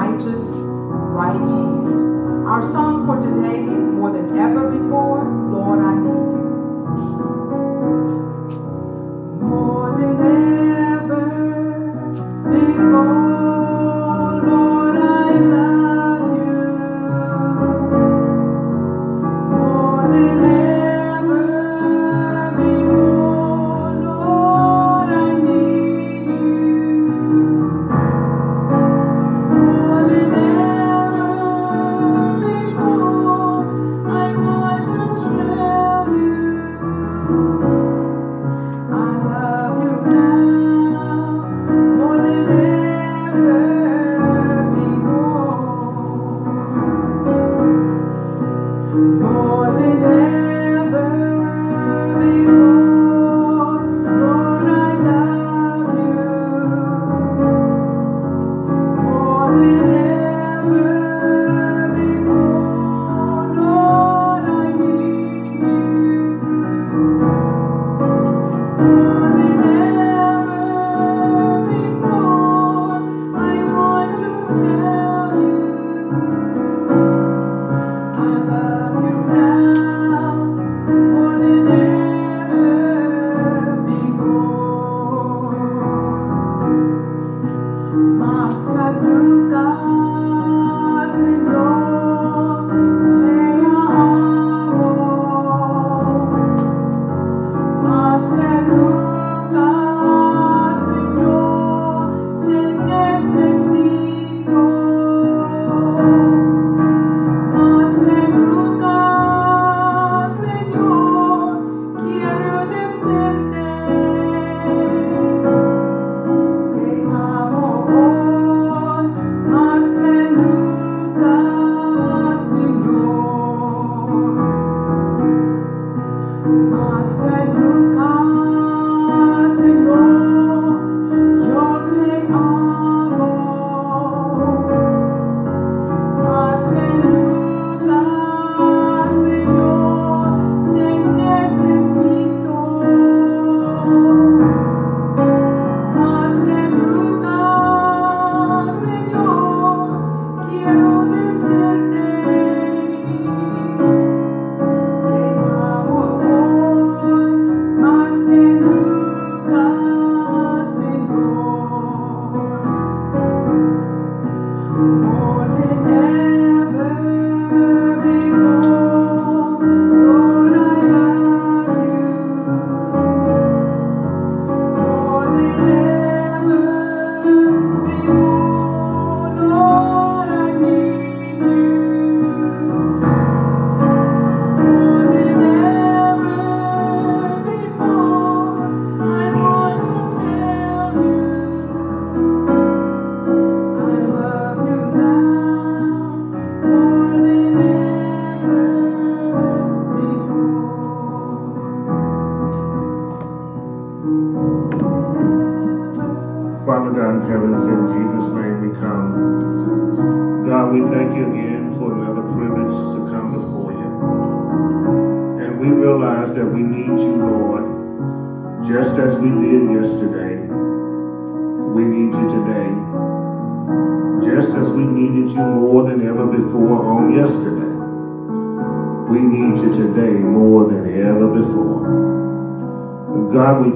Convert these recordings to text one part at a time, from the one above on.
righteous right hand. Our song for today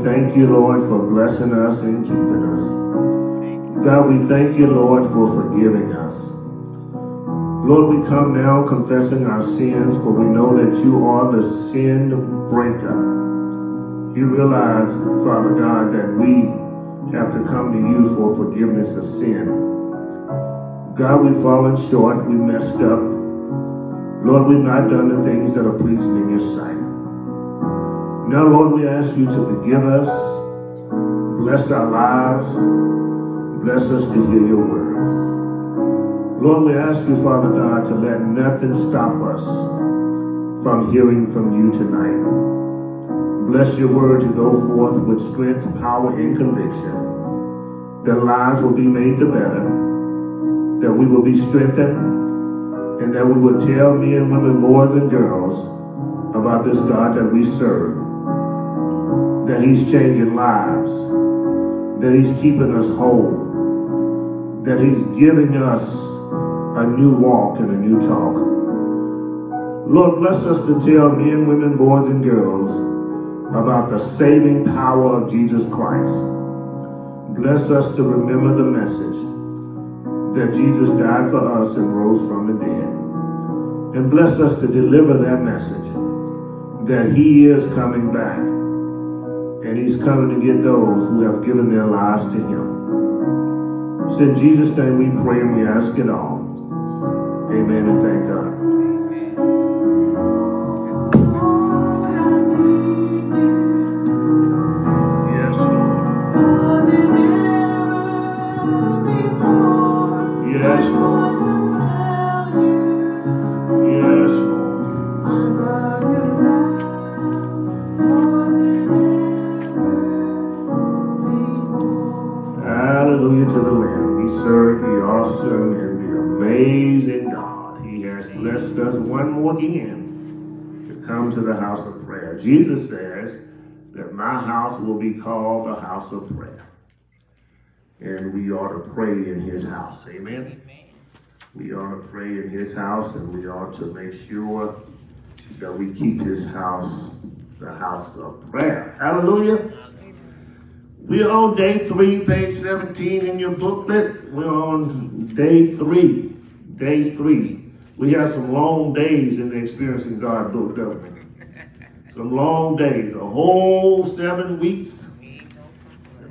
thank you, Lord, for blessing us and keeping us. God, we thank you, Lord, for forgiving us. Lord, we come now confessing our sins, for we know that you are the sin breaker. You realize, Father God, that we have to come to you for forgiveness of sin. God, we've fallen short, we messed up. Lord, we've not done the things that are pleasing in your sight. Now, Lord, we ask you to forgive us, bless our lives, bless us to hear your word. Lord, we ask you, Father God, to let nothing stop us from hearing from you tonight. Bless your word to go forth with strength, power, and conviction. That lives will be made the better, that we will be strengthened, and that we will tell men, women, boys, and girls about this God that we serve. That He's changing lives, that He's keeping us whole, that He's giving us a new walk and a new talk. Lord, bless us to tell men, women, boys, and girls about the saving power of Jesus Christ. Bless us to remember the message that Jesus died for us and rose from the dead. And bless us to deliver that message that he is coming back. And he's coming to get those who have given their lives to him. It's in Jesus' name we pray and we ask it all. Amen and thank God. Jesus says that my house will be called the house of prayer. And we ought to pray in his house. Amen. We ought to pray in his house and we ought to make sure that we keep his house the house of prayer. Hallelujah. We're on day three, page 17 in your booklet. We're on day three. Day three. We have some long days in the Experiencing God book, don't? Some long days, a whole seven weeks.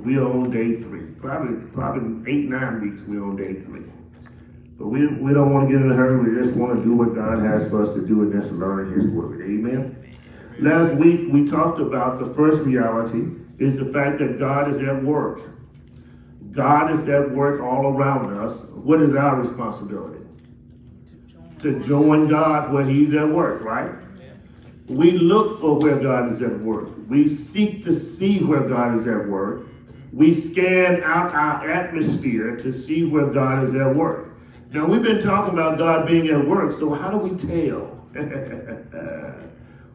We are on day three. Probably, probably eight, nine weeks. We're on day three. But we, we don't want to get in a hurry. We just want to do what God has for us to do and just learn His word. Amen. Last week we talked about the first reality is the fact that God is at work. God is at work all around us. What is our responsibility? To join God where He's at work, right? We look for where God is at work. We seek to see where God is at work. We scan out our atmosphere to see where God is at work. Now, we've been talking about God being at work, so how do we tell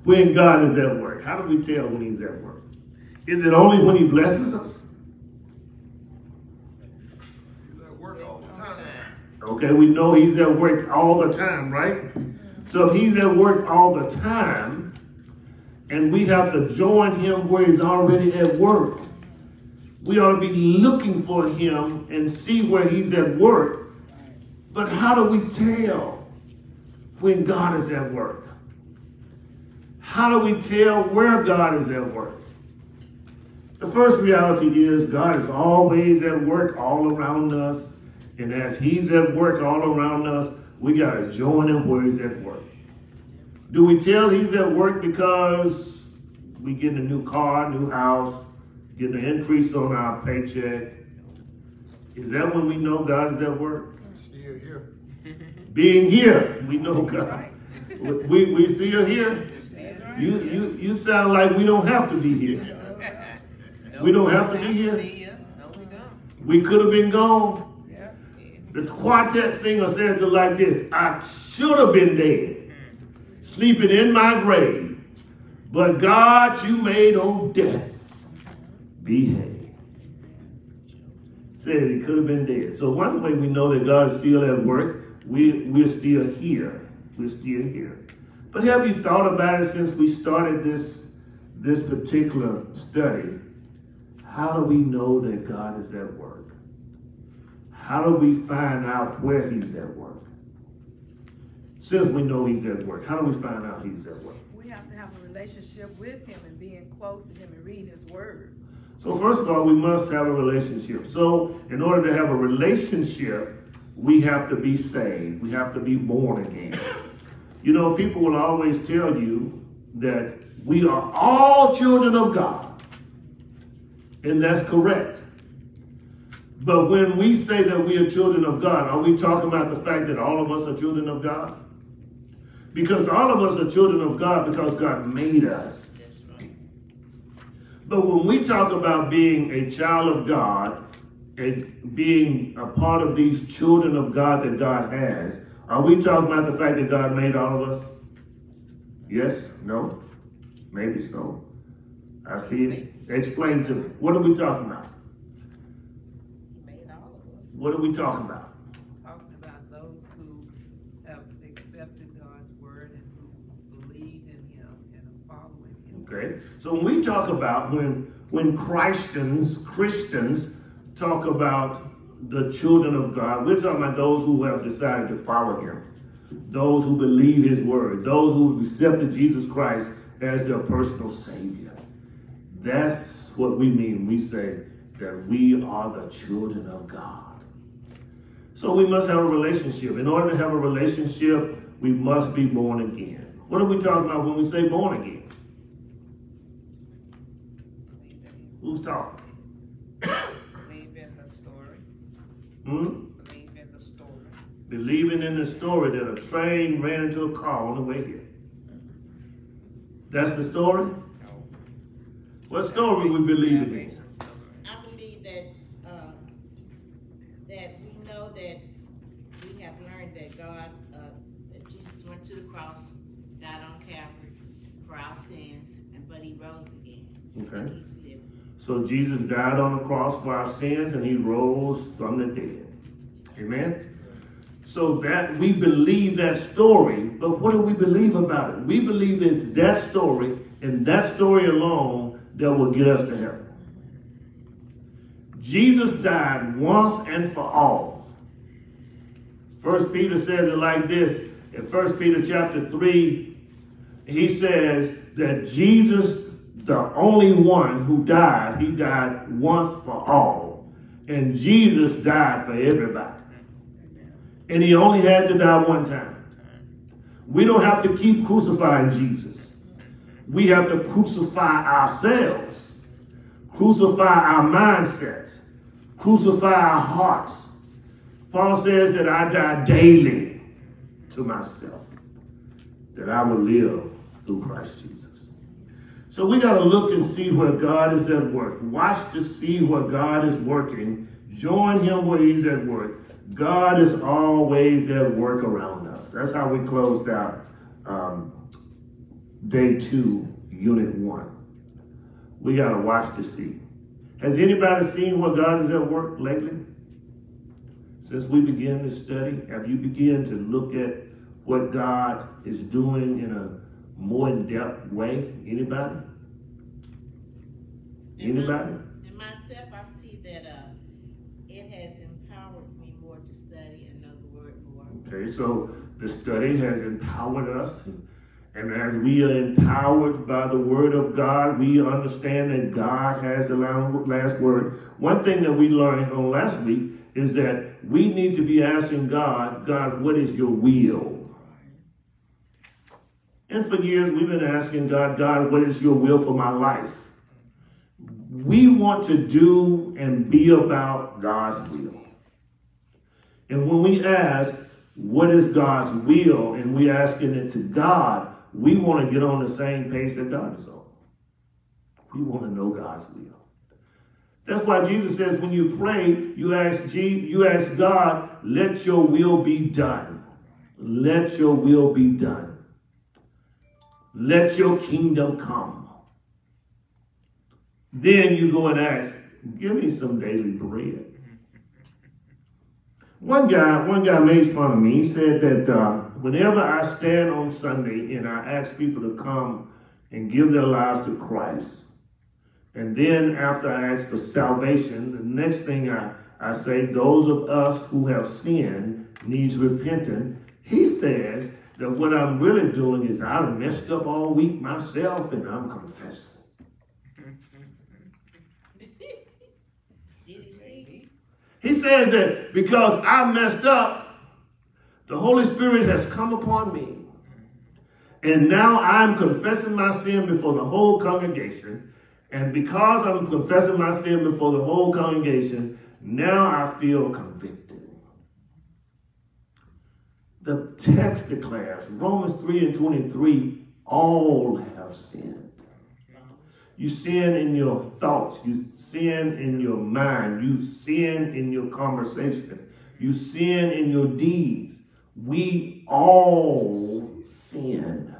when God is at work? How do we tell when He's at work? Is it only when He blesses us? He's at work all the time. Okay, we know He's at work all the time, right? So if He's at work all the time, and we have to join Him where He's already at work, we ought to be looking for Him and see where He's at work. But how do we tell when God is at work? How do we tell where God is at work? The first reality is God is always at work all around us. And as He's at work all around us, we got to join Him where He's at work. Do we tell He's at work because we get a new car, new house, getting an increase on our paycheck? Is that when we know God is at work? Still here. Being here, we know God. We, we still here. You, you, you sound like we don't have to be here. We don't have to be here. No, we. We could have been gone. Yeah. The quartet singer says it like this I should have been dead, sleeping in my grave. But God, you made old death behave. Said he could have been dead. So one way we know that God is still at work, we, we're still here. We're still here. But have you thought about it since we started this, this particular study? How do we know that God is at work? How do we find out where he's at work? Since we know he's at work, how do we find out he's at work? We have to have a relationship with him and being close to him and reading his word. So first of all, we must have a relationship. So in order to have a relationship, we have to be saved. We have to be born again. You know, people will always tell you that we are all children of God. And that's correct. But when we say that we are children of God, are we talking about the fact that all of us are children of God? Because all of us are children of God because God made us. But when we talk about being a child of God and being a part of these children of God that God has, are we talking about the fact that God made all of us? Yes? No? Maybe so. I see it. Explain to me. What are we talking about? He made all of us. What are we talking about? talking about those who have accepted God's word and who believe in him and are following him. Okay. So when we talk about when when Christians, Christians talk about the children of God, we're talking about those who have decided to follow him. Those who believe his word, those who have accepted Jesus Christ as their personal savior. That's what we mean. We say that we are the children of God. So we must have a relationship. In order to have a relationship, we must be born again. What are we talking about when we say born again? Believe in, Who's talking? believe in the story. Hmm? Believe in the story. Believing in the story that a train ran into a car on the way here. That's the story? No. What story we believe in? Salvation story. I believe that, uh, that we know that we have learned that God, uh, that Jesus went to the cross, died on Calvary for our sins, and but he rose again. Okay. So Jesus died on the cross for our sins and he rose from the dead. Amen? So that we believe that story, but what do we believe about it? We believe it's that story and that story alone that will get us to heaven. Jesus died once and for all. First Peter says it like this in First Peter chapter 3. He says that Jesus, the only one who died, he died once for all. And Jesus died for everybody. And he only had to die one time. We don't have to keep crucifying Jesus. We have to crucify ourselves, crucify our mindsets, crucify our hearts. Paul says that I die daily to myself, that I will live through Christ Jesus. So we got to look and see where God is at work. Watch to see where God is working. Join him where he's at work. God is always at work around us. That's how we closed out um, day two, unit one. We got to watch to see. Has anybody seen where God is at work lately? Since we began this study, have you begun to look at what God is doing in a more in-depth way? Anybody? And my- Anybody? And myself, I see that, uh, it has empowered me more to study and know the word more. Okay, so the study has empowered us. And as we are empowered by the word of God, we understand that God has the last word. One thing that we learned on last week is that we need to be asking God, God, what is your will? And for years we've been asking God, God, what is your will for my life? We want to do and be about God's will. And when we ask, what is God's will, and we're asking it to God, we want to get on the same page that God is on. We want to know God's will. That's why Jesus says when you pray, you ask you ask God, let your will be done. Let your will be done. Let your kingdom come. Then you go and ask, give me some daily bread. One guy, one guy made fun of me. He said that uh, whenever I stand on Sunday and I ask people to come and give their lives to Christ, and then after I ask for salvation, the next thing I, I say, those of us who have sinned needs repenting. He says that what I'm really doing is I've messed up all week myself and I'm confessing. He says that because I messed up, the Holy Spirit has come upon me. And now I'm confessing my sin before the whole congregation. And because I'm confessing my sin before the whole congregation, now I feel convicted. The text declares, Romans 3 and 23, all have sinned. You sin in your thoughts. You sin in your mind. You sin in your conversation. You sin in your deeds. We all sin.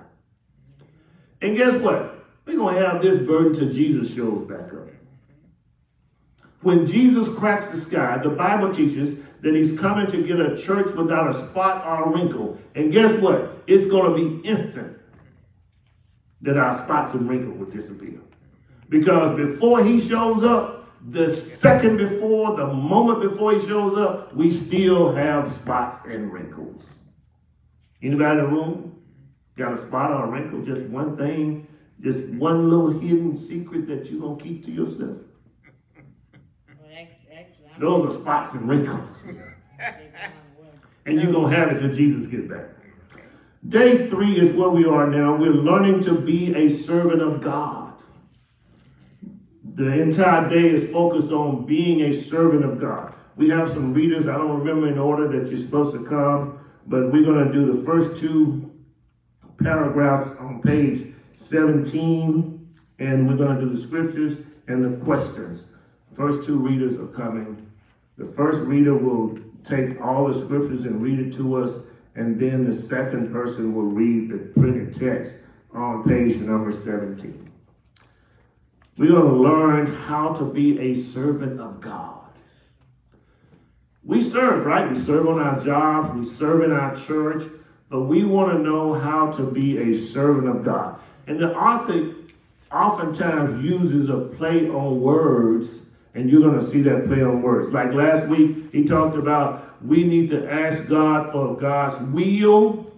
And guess what? We're going to have this burden till Jesus shows back up. When Jesus cracks the sky, the Bible teaches that he's coming to get a church without a spot or a wrinkle. And guess what? It's going to be instant that our spots and wrinkles will disappear. Because before he shows up, the second before, the moment before he shows up, we still have spots and wrinkles. Anybody in the room got a spot or a wrinkle? Just one thing, just one little hidden secret that you're gonna keep to yourself. Well, act- actually, I'm. Those are spots and wrinkles. going. And you're gonna have it till Jesus gets back. Day three is where we are now. We're learning to be a servant of God. The entire day is focused on being a servant of God. We have some readers, I don't remember in order that you're supposed to come, but we're going to do the first two paragraphs on page 17, and we're going to do the scriptures and the questions. First two readers are coming. The first reader will take all the scriptures and read it to us, and then the second person will read the printed text on page number 17. We're going to learn how to be a servant of God. We serve, right? We serve on our jobs, we serve in our church, but we want to know how to be a servant of God. And the author oftentimes uses a play on words, and you're going to see that play on words. Like last week, he talked about we need to ask God for God's will,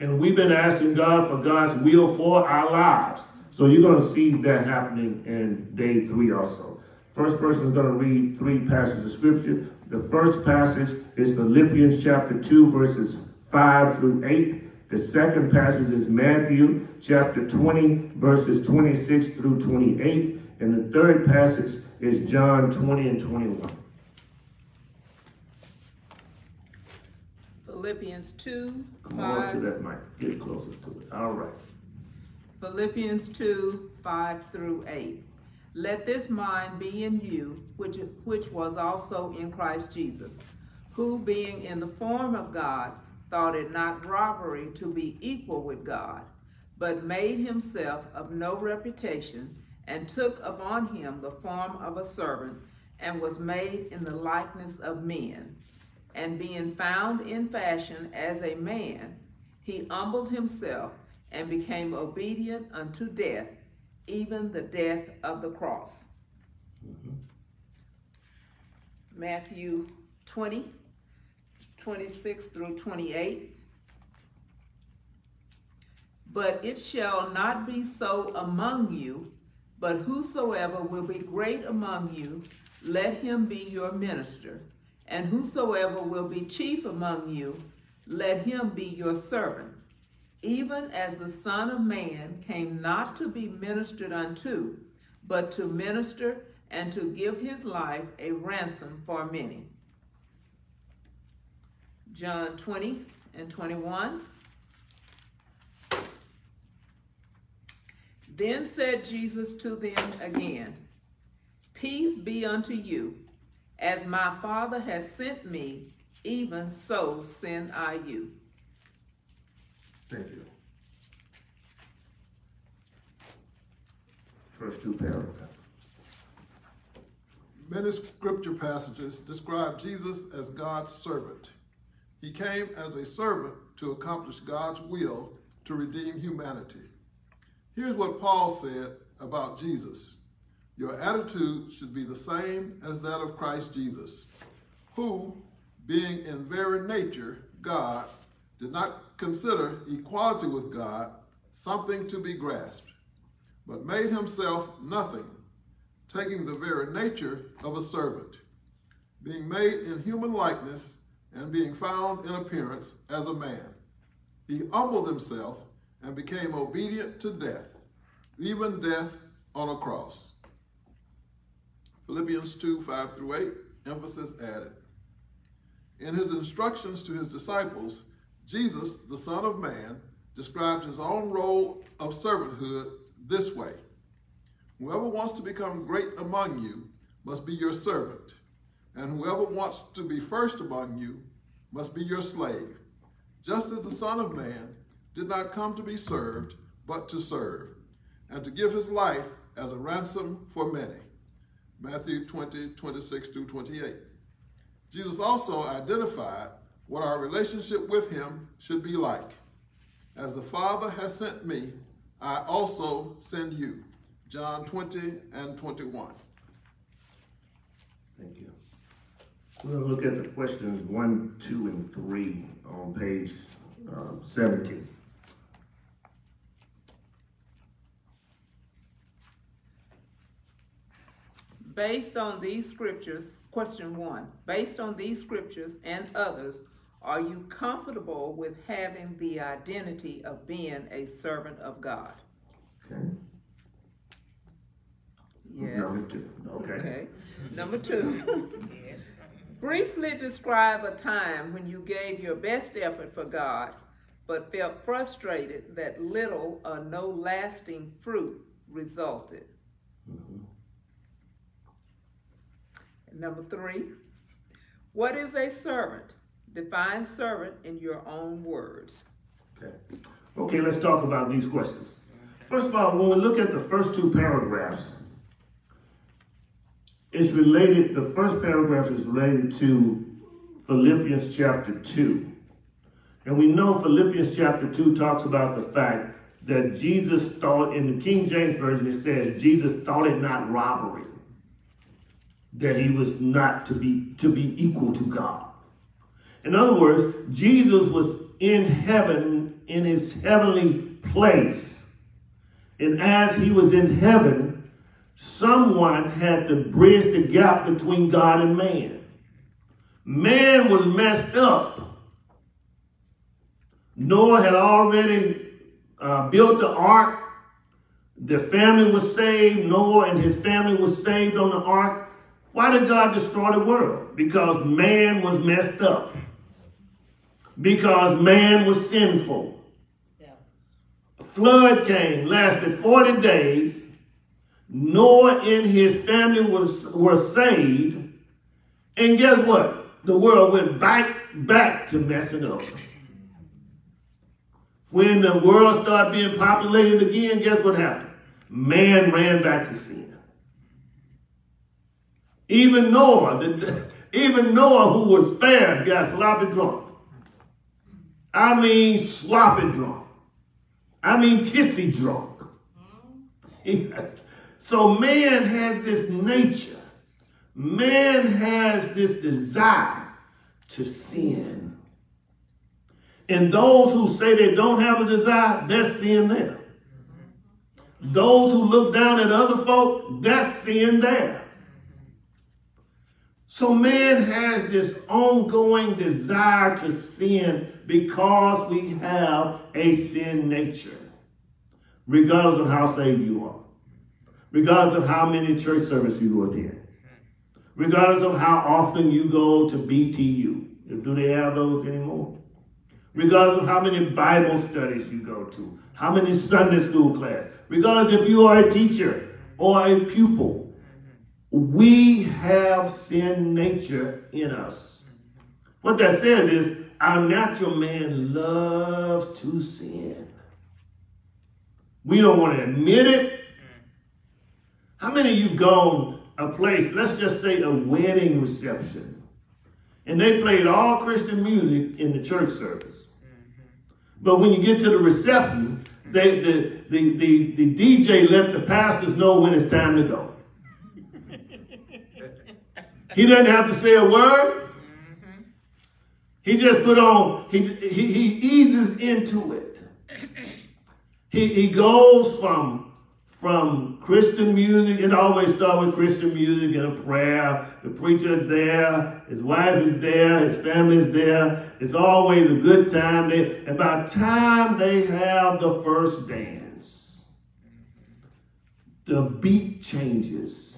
and we've been asking God for God's will for our lives. So you're going to see that happening in day three also. First person is going to read three passages of scripture. The first passage is Philippians chapter 2, verses 5 through 8. The second passage is Matthew chapter 20, verses 26 through 28. And the third passage is John 20 and 21. Philippians two, Come on to that mic. Get closer to it. All right. Philippians two, five through eight. Let this mind be in you, which, which was also in Christ Jesus, who being in the form of God, thought it not robbery to be equal with God, but made himself of no reputation, and took upon him the form of a servant, and was made in the likeness of men. And being found in fashion as a man, he humbled himself and became obedient unto death, even the death of the cross. Mm-hmm. Matthew 20, 26 through 28. But it shall not be so among you, but whosoever will be great among you, let him be your minister. And whosoever will be chief among you, let him be your servant. Even as the Son of Man came not to be ministered unto, but to minister and to give his life a ransom for many. John 20 and 21. Then said Jesus to them again, Peace be unto you. As my Father has sent me, even so send I you. Thank you. First two paragraphs. Many scripture passages describe Jesus as God's servant. He came as a servant to accomplish God's will to redeem humanity. Here's what Paul said about Jesus. Your attitude should be the same as that of Christ Jesus, who, being in very nature God, did not consider equality with God something to be grasped, but made himself nothing, taking the very nature of a servant, being made in human likeness and being found in appearance as a man. He humbled himself and became obedient to death, even death on a cross. Philippians 2 5 through 8, emphasis added. In his instructions to his disciples, Jesus, the Son of Man, described his own role of servanthood this way Whoever wants to become great among you must be your servant, and whoever wants to be first among you must be your slave, just as the Son of Man did not come to be served, but to serve, and to give his life as a ransom for many. Matthew 20, 26 through 28. Jesus also identified what our relationship with him should be like. As the Father has sent me, I also send you. John 20 and 21. Thank you. We'll look at the questions one, two, and three on page um, 17. Based on these scriptures, question one, based on these scriptures and others, are you comfortable with having the identity of being a servant of God? Okay. Yes. Number two. Okay. Okay. Number two, yes. briefly describe a time when you gave your best effort for God, but felt frustrated that little or no lasting fruit resulted. Mm-hmm. Number three, what is a servant? Define servant in your own words. Okay. Okay, let's talk about these questions. First of all, when we look at the first two paragraphs, it's related, the first paragraph is related to Philippians chapter 2. And we know Philippians chapter 2 talks about the fact that Jesus thought, in the King James Version, it says, Jesus thought it not robbery that he was not to be to be equal to God. In other words, Jesus was in heaven in his heavenly place. And as he was in heaven, someone had to bridge the gap between God and man. Man was messed up. Noah had already uh, built the ark. The family was saved. Noah and his family was saved on the ark. Why did God destroy the world? Because man was messed up. Because man was sinful. A flood came, lasted 40 days. Noah and his family was, were saved. And guess what? The world went back, back to messing up. When the world started being populated again, guess what happened? Man ran back to sin. Even Noah, the, even Noah, who was spared, got sloppy drunk. I mean, sloppy drunk. I mean, tissy drunk. Yes. So man has this nature. Man has this desire to sin. And those who say they don't have a desire, that's sin there. Those who look down at other folk, that's sin there. So man has this ongoing desire to sin because we have a sin nature, regardless of how saved you are, regardless of how many church services you attend, regardless of how often you go to BTU. Do they have those anymore? Regardless of how many Bible studies you go to, how many Sunday school class, regardless if you are a teacher or a pupil, we have sin nature in us. What that says is our natural man loves to sin. We don't want to admit it. How many of you gone a place, let's just say a wedding reception, and they played all Christian music in the church service. But when you get to the reception, they, the, the, the, the DJ let the pastors know when it's time to go. He doesn't have to say a word. He just put on, he, he, he eases into it. He, he goes from, from Christian music, it always starts with Christian music and a prayer. The preacher there, his wife is there, his family is there. It's always a good time. They, about time they have the first dance, the beat changes.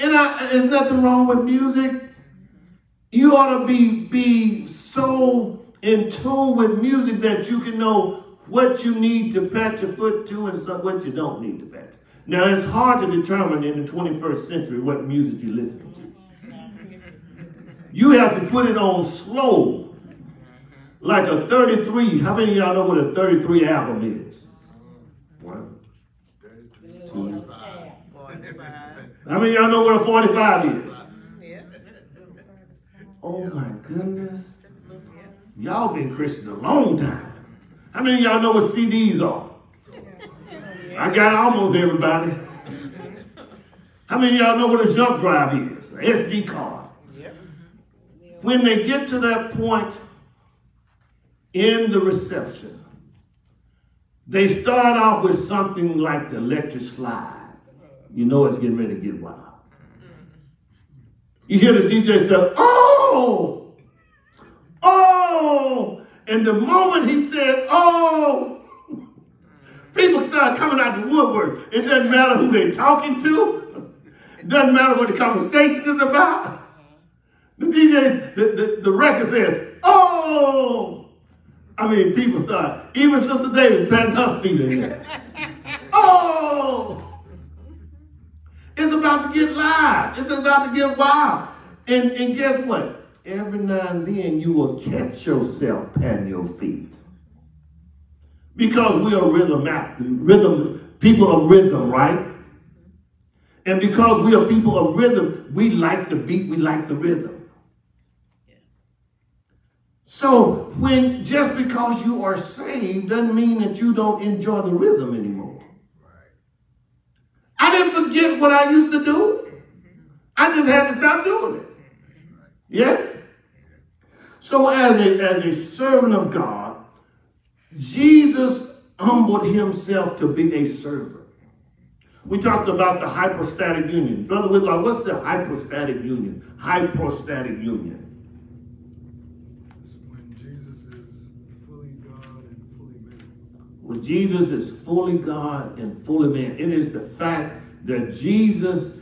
And I, there's nothing wrong with music. You ought to be, be so in tune with music that you can know what you need to pat your foot to and so, what you don't need to pat. Now it's hard to determine in the 21st century what music you listen to. You have to put it on slow, like a 33. How many of y'all know what a 33 album is? One. Two. How many of y'all know what a 45 is? Oh my goodness. Y'all been Christian a long time. How many of y'all know what CDs are? I got almost everybody. How many of y'all know what a jump drive is? An SD card. When they get to that point in the reception, they start off with something like the electric slide. You know it's getting ready to get wild. You hear the DJ say, oh, oh. And the moment he said, oh, people start coming out the woodwork. It doesn't matter who they're talking to. It doesn't matter what the conversation is about. The DJ, the, the, the record says, oh. I mean, people start, even Sister Davis patting her feet in there. oh. It's about to get live. It's about to get wild. And, and guess what? Every now and then you will catch yourself patting your feet. Because we are rhythm, rhythm, people of rhythm, right? And because we are people of rhythm, we like the beat, we like the rhythm. So when just because you are saved doesn't mean that you don't enjoy the rhythm anymore. I didn't forget what I used to do. I just had to stop doing it. Yes? So as a, as a servant of God, Jesus humbled himself to be a servant. We talked about the hypostatic union. Brother Whitlock, what's the hypostatic union? Hypostatic union. When Jesus is fully God and fully man. It is the fact that Jesus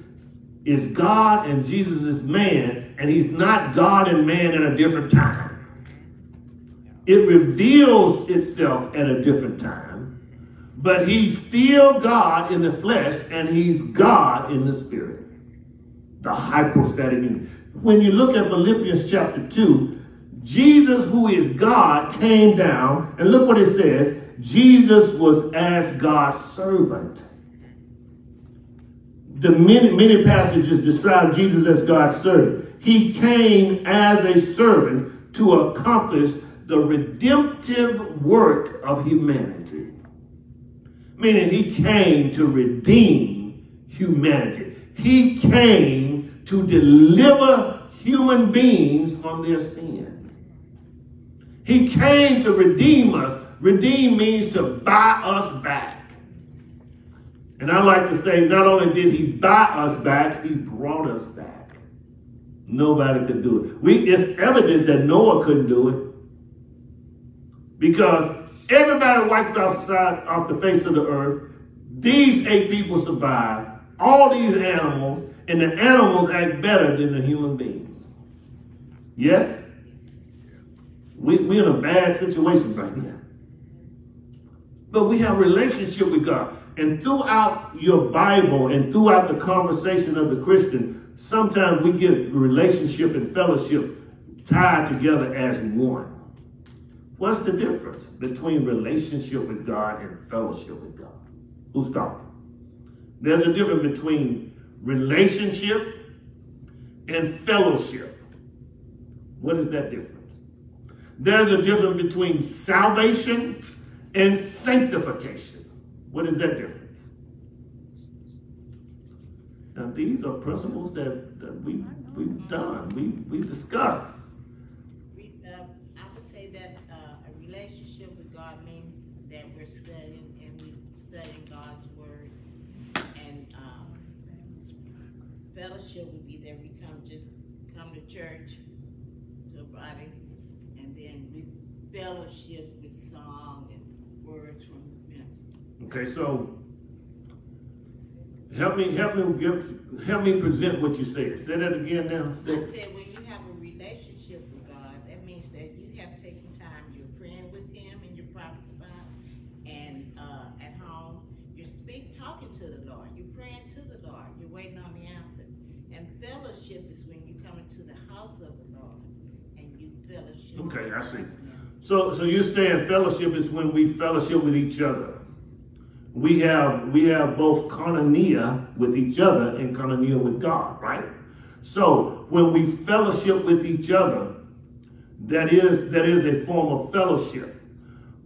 is God and Jesus is man, and he's not God and man at a different time. It reveals itself at a different time, but he's still God in the flesh and he's God in the spirit. The hypostatic union. When you look at Philippians chapter 2, Jesus, who is God, came down, and look what it says Jesus was as God's servant. The many, many passages describe Jesus as God's servant. He came as a servant to accomplish the redemptive work of humanity. Meaning he came to redeem humanity. He came to deliver human beings from their sin. He came to redeem us Redeem means to buy us back. And I like to say, not only did he buy us back, he brought us back. Nobody could do it. We, it's evident that Noah couldn't do it because everybody wiped off the, side, off the face of the earth. These eight people survived. All these animals, and the animals act better than the human beings. Yes? We, we're in a bad situation right now. But we have relationship with God. And throughout your Bible and throughout the conversation of the Christian, sometimes we get relationship and fellowship tied together as one. What's the difference between relationship with God and fellowship with God? Who's talking? There's a difference between relationship and fellowship. What is that difference? There's a difference between salvation and sanctification. What is that difference? Now, these are principles that, we, we've done, we, we've discussed. Uh, I would say that uh, a relationship with God means that we're studying and we're studying God's word. And um, fellowship would be that we come just come to church, to a body, and then we fellowship with song from Okay, so help me, help me give, help me present what you said. Say that again now. I said when you have a relationship with God, that means that you have taken time, you're praying with Him in your private spot, and uh, at home, you're speak talking to the Lord. You're praying to the Lord. You're waiting on the answer. And fellowship is when you come into the house of the Lord and you fellowship. Okay, I see. So, so you're saying fellowship is when we fellowship with each other. We have we have both koinonia with each other and koinonia with God, right? So when we fellowship with each other, that is that is a form of fellowship.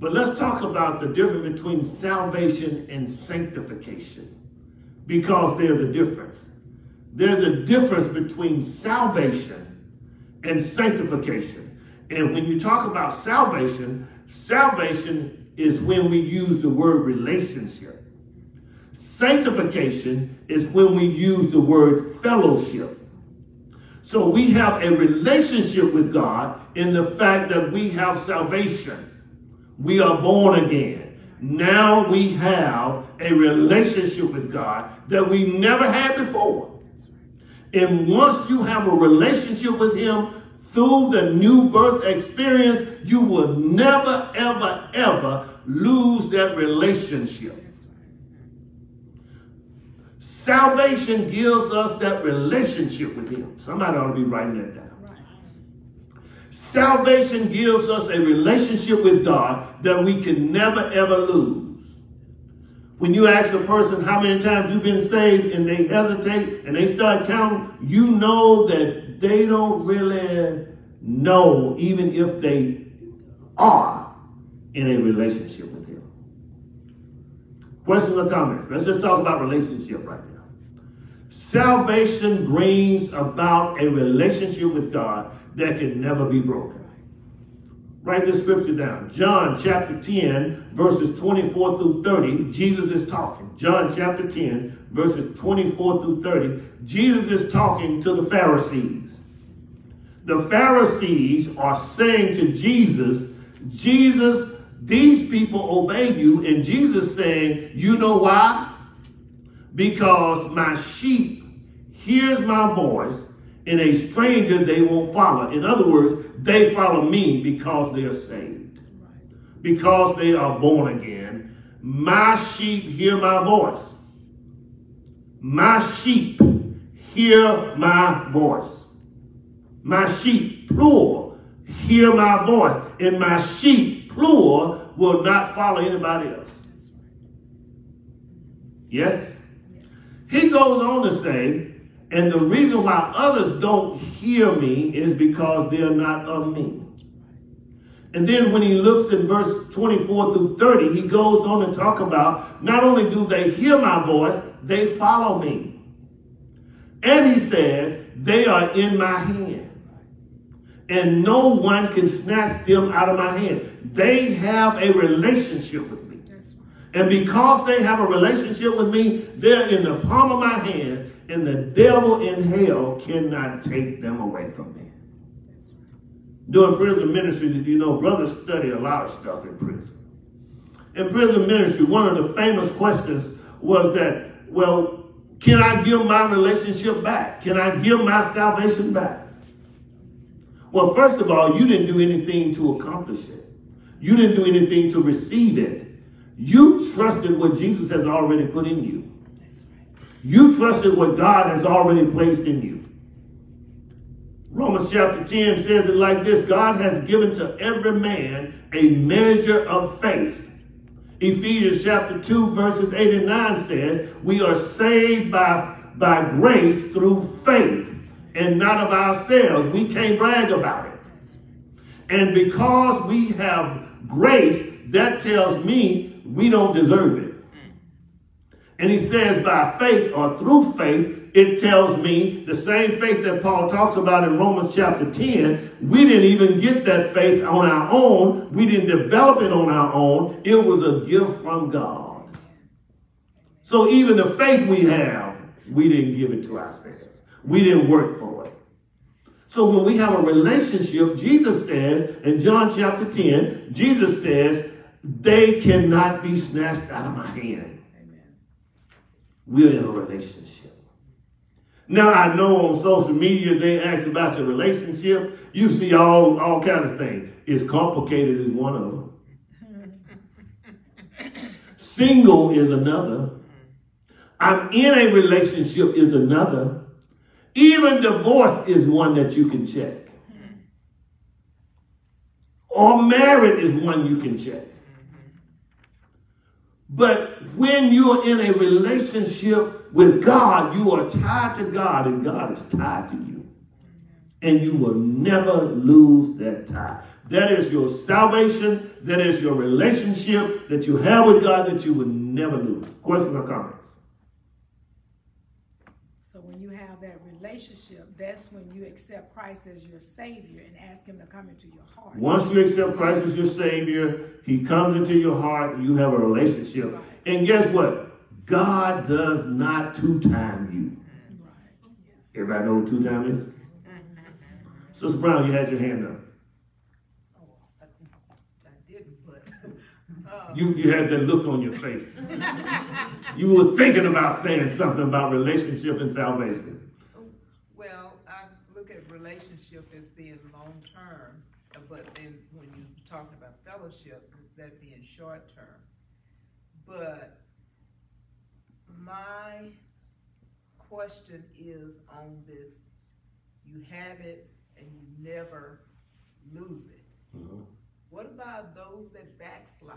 But let's talk about the difference between salvation and sanctification, because there's a difference. There's a difference between salvation and sanctification. And when you talk about salvation, salvation is when we use the word relationship. Sanctification is when we use the word fellowship. So we have a relationship with God in the fact that we have salvation. We are born again. Now we have a relationship with God that we never had before. And once you have a relationship with Him through the new birth experience, you will never, ever, ever lose that relationship. Salvation gives us that relationship with Him. Somebody ought to be writing that down. Salvation gives us a relationship with God that we can never ever lose. When you ask a person how many times you've been saved and they hesitate and they start counting, you know that they don't really know, even if they are in a relationship with Him. Questions or comments? Let's just talk about relationship right now. Salvation brings about a relationship with God that can never be broken. Write the scripture down. John chapter 10, verses 24 through 30. Jesus is talking. John chapter 10, verses 24 through 30. Jesus is talking to the Pharisees. The Pharisees are saying to Jesus, Jesus, these people obey you. And Jesus saying, you know why? Because my sheep hears my voice and a stranger they won't follow. In other words, they follow me because they are saved. Because they are born again. My sheep hear my voice. My sheep hear my voice. My sheep, plural, hear my voice. And my sheep, plural, will not follow anybody else. Yes? He goes on to say, and the reason why others don't hear me is because they're not of me. And then when he looks in verse 24 through 30, he goes on to talk about not only do they hear my voice, they follow me. And he says, they are in my hand. And no one can snatch them out of my hand. They have a relationship with me. And because they have a relationship with me, they're in the palm of my hand and the devil in hell cannot take them away from me. Doing prison ministry, did you know brothers study a lot of stuff in prison? In prison ministry, one of the famous questions was that, well, can I give my relationship back? Can I give my salvation back? Well, first of all, you didn't do anything to accomplish it. You didn't do anything to receive it. You trusted what Jesus has already put in you. You trusted what God has already placed in you. Romans chapter 10 says it like this God has given to every man a measure of faith. Ephesians chapter 2, verses 8 and 9 says, We are saved by, by grace through faith and not of ourselves. We can't brag about it. And because we have grace, that tells me we don't deserve it. And he says by faith or through faith, it tells me the same faith that Paul talks about in Romans chapter 10. We didn't even get that faith on our own. We didn't develop it on our own. It was a gift from God. So even the faith we have, we didn't give it to ourselves. We didn't work for it. So when we have a relationship, Jesus says in John chapter 10, Jesus says, they cannot be snatched out of my hand. Amen. We're in a relationship. Now I know on social media they ask about your relationship. You see all all kinds of things. It's complicated is one of them. Single is another. I'm in a relationship is another. Even divorce is one that you can check. Or married is one you can check. But when you're in a relationship with God, you are tied to God and God is tied to you. And you will never lose that tie. That is your salvation. That is your relationship that you have with God that you will never lose. Questions or comments? So when you have that relationship, that's when you accept Christ as your Savior and ask Him to come into your heart. Once you accept Christ as your Savior, He comes into your heart and you have a relationship. Right. And guess what? God does not two time you. Everybody know what two time is? Sister Brown, you had your hand up. I didn't, but, You, you had that look on your face. you were thinking about saying something about relationship and salvation. well, I look at relationship as being long-term, uh, but then when you're talking about fellowship, that being short-term. But my question is on this, you have it and you never lose it. Mm-hmm. What about those that backslide?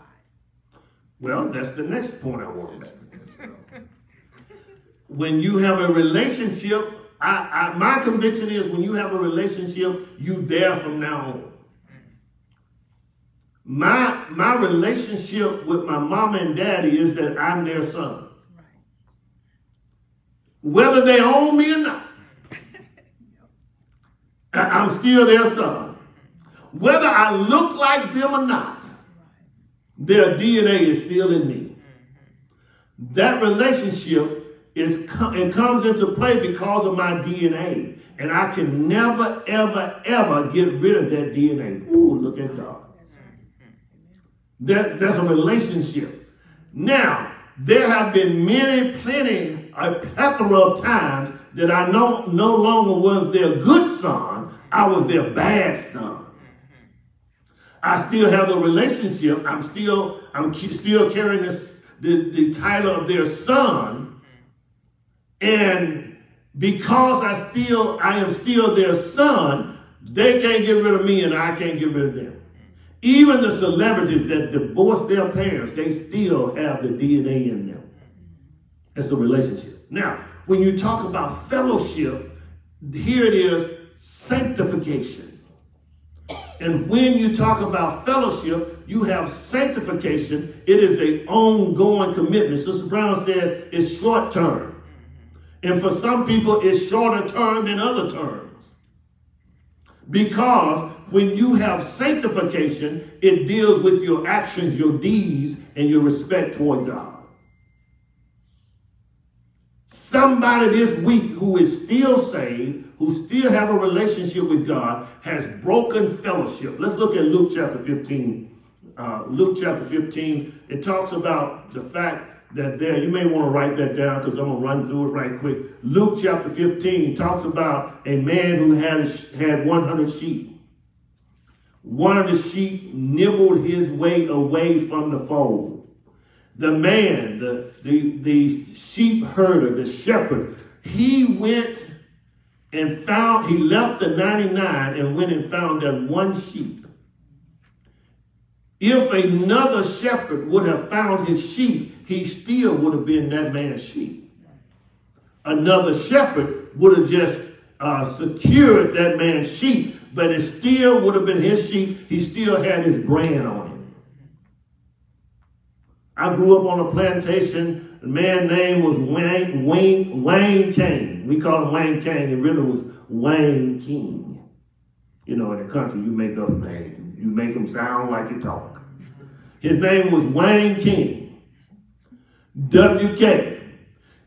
Well, that's the next point I want to make. When you have a relationship, I, I, my conviction is when you have a relationship, you there from now on. My my relationship with my mama and daddy is that I'm their son. Whether they own me or not, I'm still their son. Whether I look like them or not, their DNA is still in me. That relationship is it comes into play because of my DNA, and I can never, ever, ever get rid of that DNA. Ooh, look at God. That, that's a relationship. Now, there have been many, plenty, a plethora of times that I no, no longer was their good son, I was their bad son. I still have a relationship. I'm still, I'm still carrying this, the, the title of their son. And because I still, I am still their son, they can't get rid of me and I can't get rid of them. Even the celebrities that divorce their parents, they still have the DNA in them. It's a relationship. Now, when you talk about fellowship, here it is sanctification. And when you talk about fellowship, you have sanctification. It is an ongoing commitment. Sister Brown says it's short term. And for some people, it's shorter term than other terms. Because when you have sanctification, it deals with your actions, your deeds, and your respect toward God. Somebody this week who is still saved, who still have a relationship with God, has broken fellowship. Let's look at Luke chapter 15. Uh, Luke chapter 15, it talks about the fact that there, you may want to write that down because I'm going to run through it right quick. Luke chapter 15 talks about a man who had, had 100 sheep. One of the sheep nibbled his way away from the fold. The man, the, the, the sheep herder, the shepherd, he went and found, he left the 99 and went and found that one sheep. If another shepherd would have found his sheep, he still would have been that man's sheep. Another shepherd would have just uh, secured that man's sheep, but it still would have been his sheep. He still had his brand on. I grew up on a plantation. The man's name was Wayne, Wayne, Wayne Kane. We call him Wayne Kane. It really was Wayne King. You know, in the country, you make up names. You make them sound like you talk. His name was Wayne King. WK.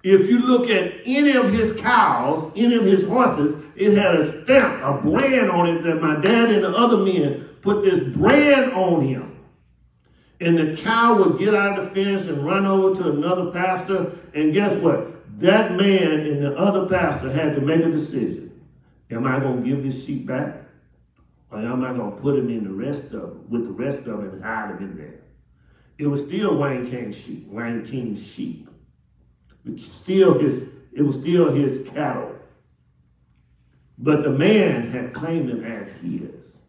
If you look at any of his cows, any of his horses, it had a stamp, a brand on it that my dad and the other men put this brand on him. And the cow would get out of the fence and run over to another pastor. And guess what? That man and the other pastor had to make a decision. Am I going to give this sheep back? Or am I going to put him in the rest of them, with the rest of them and hide him in there? It was still Wayne King's sheep, Wayne King's sheep. still his, it was still his cattle. But the man had claimed him as his.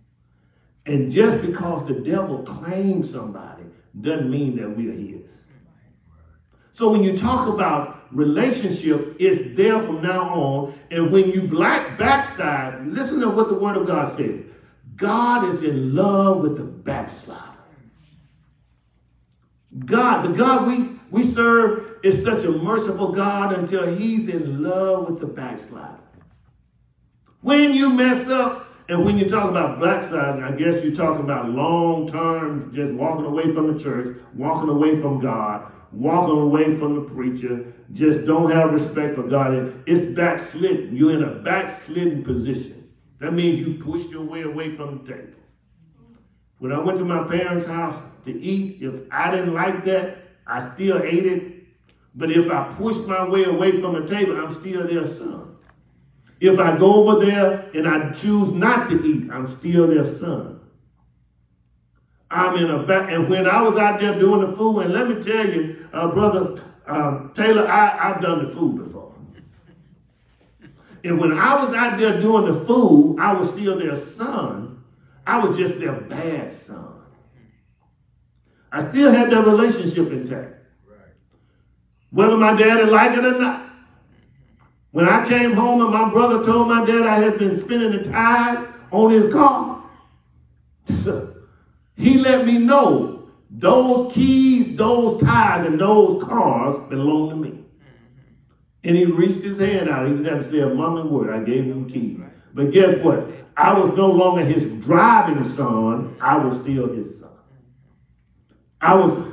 And just because the devil claims somebody doesn't mean that we're his. So when you talk about relationship, it's there from now on. And when you black backside, listen to what the word of God says. God is in love with the backslider. God, the God we, we serve is such a merciful God until he's in love with the backslider. When you mess up, and when you talk about backsliding, I guess you're talking about long term, just walking away from the church, walking away from God, walking away from the preacher, just don't have respect for God. It's backslidden. You're in a backslidden position. That means you pushed your way away from the table. When I went to my parents' house to eat, if I didn't like that, I still ate it. But if I pushed my way away from the table, I'm still their son. If I go over there and I choose not to eat, I'm still their son. I'm in a back, and when I was out there doing the food, and let me tell you, uh, brother um, Taylor, I, I've done the food before. And when I was out there doing the food, I was still their son. I was just their bad son. I still had that relationship intact. Right. Whether my daddy liked it or not. When I came home and my brother told my dad I had been spending the tires on his car, he let me know those keys, those tires, and those cars belong to me. And he reached his hand out. He didn't have to say a mumbling word. I gave him keys. But guess what? I was no longer his driving son. I was still his son. I was,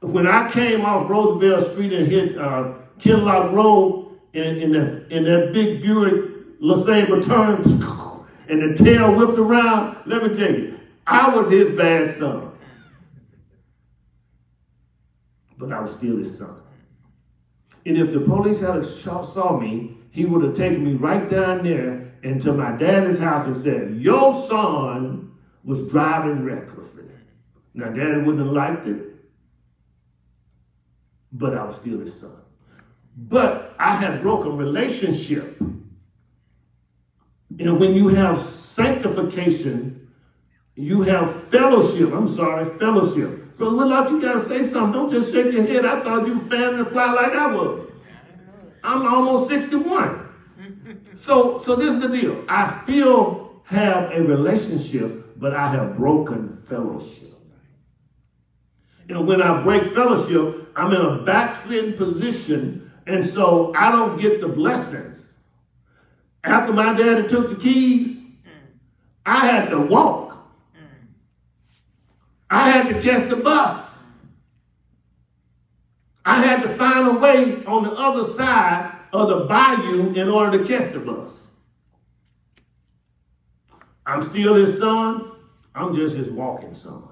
when I came off Roosevelt Street and hit uh, Kinlock Road in, that, that big Buick LeSabre turned and the tail whipped around, let me tell you, I was his bad son. But I was still his son. And if the police had saw me, he would have taken me right down there into my daddy's house and said, your son was driving recklessly. Now, daddy wouldn't have liked it, but I was still his son. But I had broken relationship. And when you have sanctification, you have fellowship. I'm sorry, fellowship. So Whitlock, you gotta say something. Don't just shake your head. I thought you were fanning the fly like I was. I'm almost 61. So, so this is the deal. I still have a relationship, but I have broken fellowship. And when I break fellowship, I'm in a backslidden position, and so I don't get the blessings. After my daddy took the keys, I had to walk. I had to catch the bus. I had to find a way on the other side of the bayou in order to catch the bus. I'm still his son. I'm just his walking son.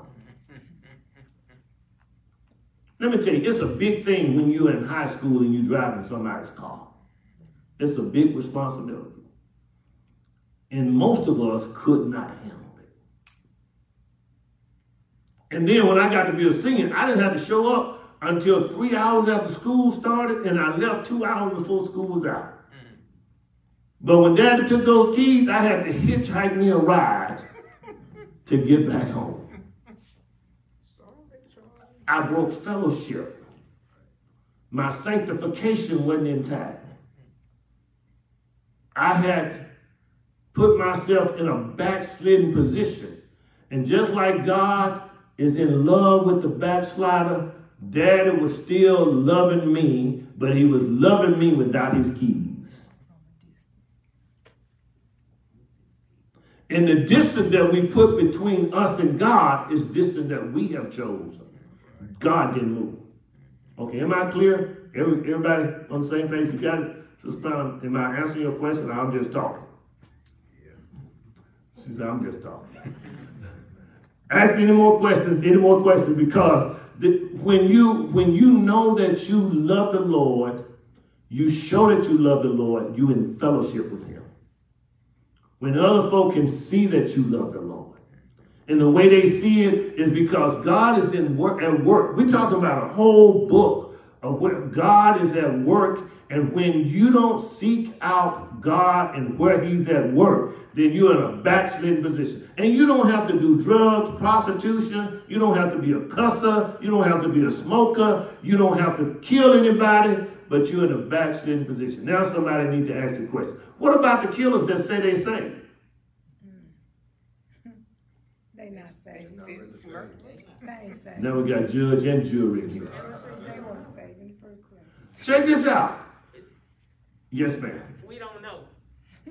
Let me tell you, it's a big thing when you're in high school and you're driving somebody's car. It's a big responsibility. And most of us could not handle it. And then when I got to be a senior, I didn't have to show up until three hours after school started, and I left two hours before school was out. But when daddy took those keys, I had to hitchhike me a ride to get back home. I broke fellowship. My sanctification wasn't intact. I had put myself in a backslidden position. And just like God is in love with the backslider, Daddy was still loving me, but he was loving me without his keys. And the distance that we put between us and God is distance that we have chosen. God didn't move. Okay, am I clear? Every, everybody on the same page? You got it? Sister am I answering your question I'm just talking? She said, I'm just talking. Ask any more questions, any more questions, because the, when you when you know that you love the Lord, you show that you love the Lord, you in fellowship with him. When other folk can see that you love the Lord, and the way they see it is because God is in work and work. We're talking about a whole book of where God is at work. And when you don't seek out God and where He's at work, then you're in a backsliding position. And you don't have to do drugs, prostitution. You don't have to be a cusser. You don't have to be a smoker. You don't have to kill anybody, but you're in a backsliding position. Now somebody needs to ask the question. What about the killers that say they saved? They not saved. Not really saved. They ain't. Now we got judge and jury in here. They weren't saved in the first place. Check this out. Yes, ma'am. We don't know.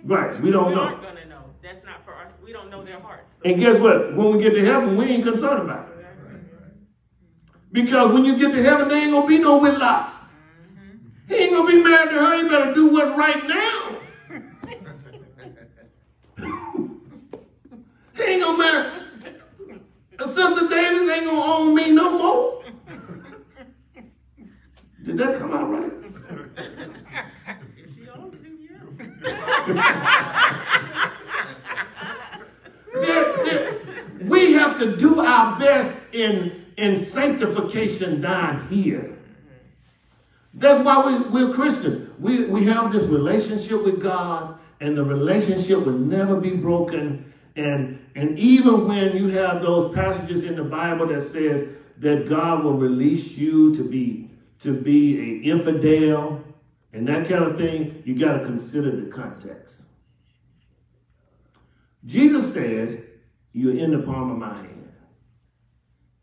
Right, we don't we know. aren't gonna know. That's not for us. We don't know their hearts. And guess what? When we get to heaven, we ain't concerned about it. Because when you get to heaven, there ain't gonna be no whitlocks. He ain't gonna be married to her. He better do what's right now. he ain't gonna marry. Sister Davis ain't gonna own me no more. Did that come out right? She owns you, yeah. There- there- we have to do our best in, in sanctification down here. That's why we, we're Christian. We, we have this relationship with God, and the relationship will never be broken. And, and even when you have those passages in the Bible that says that God will release you to be to be an infidel and that kind of thing, you got to consider the context. Jesus says, You're in the palm of my hand,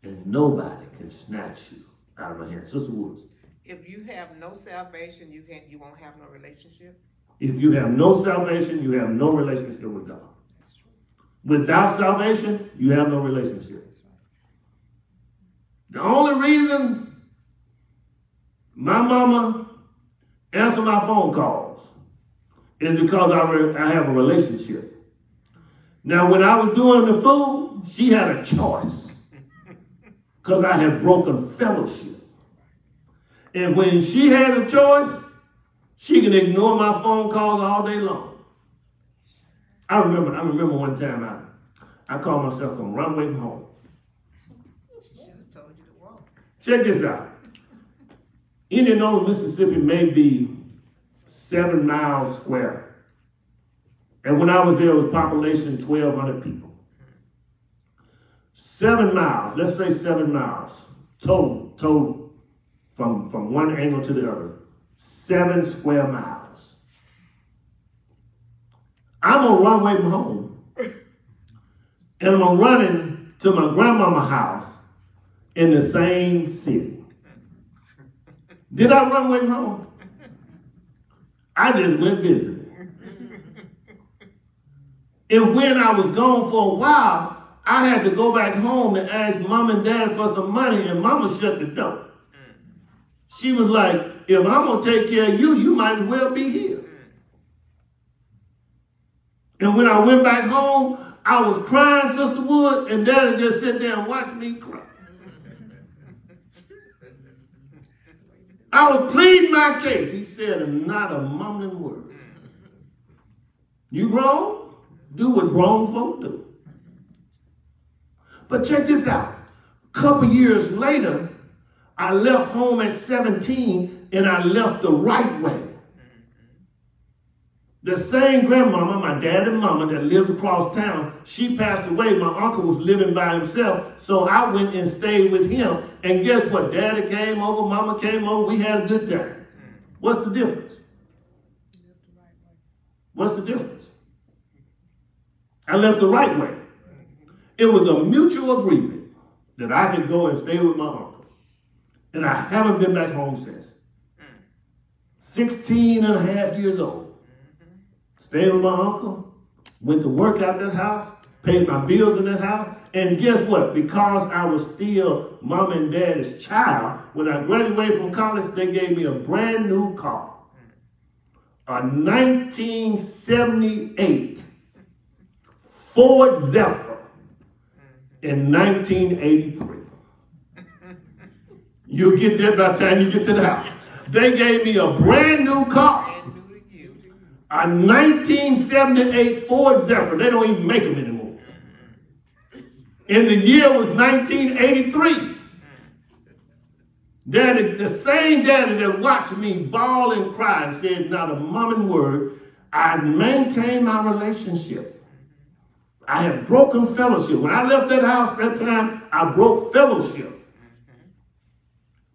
and nobody can snatch you out of my hand. Sister Woods, If you have no salvation, you can't, you won't have no relationship. if you have no salvation, you have no relationship with God. Without salvation, you have no relationship. The only reason my mama answer my phone calls is because I, re- I have a relationship. Now, when I was doing the food, she had a choice because I had broken fellowship. And when she had a choice, she can ignore my phone calls all day long. I remember, I remember one time I, I called myself on runway home. To walk. Check this out. Indianola, Mississippi may be seven miles square. And when I was there, it was population 1,200 people. Seven miles, let's say seven miles, total, total, from, from one angle to the other. Seven square miles. I'm on from home, and I'm running to my grandmama's house in the same city. Did I run away from home? I just went visiting. And when I was gone for a while, I had to go back home to ask mom and dad for some money, and mama shut the door. She was like, if I'm gonna take care of you, you might as well be here. And when I went back home, I was crying, Sister Wood, and Daddy just sit there and watch me cry. I was pleading my case. He said, not a mumbling word. You grown? Do what grown folk do. But check this out. A couple years later, I left home at 17 and I left the right way. The same grandmama, my dad and mama that lived across town, she passed away. My uncle was living by himself. So I went and stayed with him. And guess what? Daddy came over, mama came over. We had a good time. What's the difference? What's the difference? I left the right way. It was a mutual agreement that I could go and stay with my uncle. And I haven't been back home since. 16 and a half years old. Stayed with my uncle, went to work out that house, paid my bills in that house, and guess what? Because I was still mom and dad's child, when I graduated from college, they gave me a brand new car. A 1978 Ford Zephyr in 1983. You'll get there by the time you get to the house. They gave me a brand new car. A 1978 Ford Zephyr. They don't even make them anymore. And the year was 1983. Daddy, the same daddy that watched me bawl and cry and said not a mumbling word, I maintained my relationship. I had broken fellowship. When I left that house that time, I broke fellowship.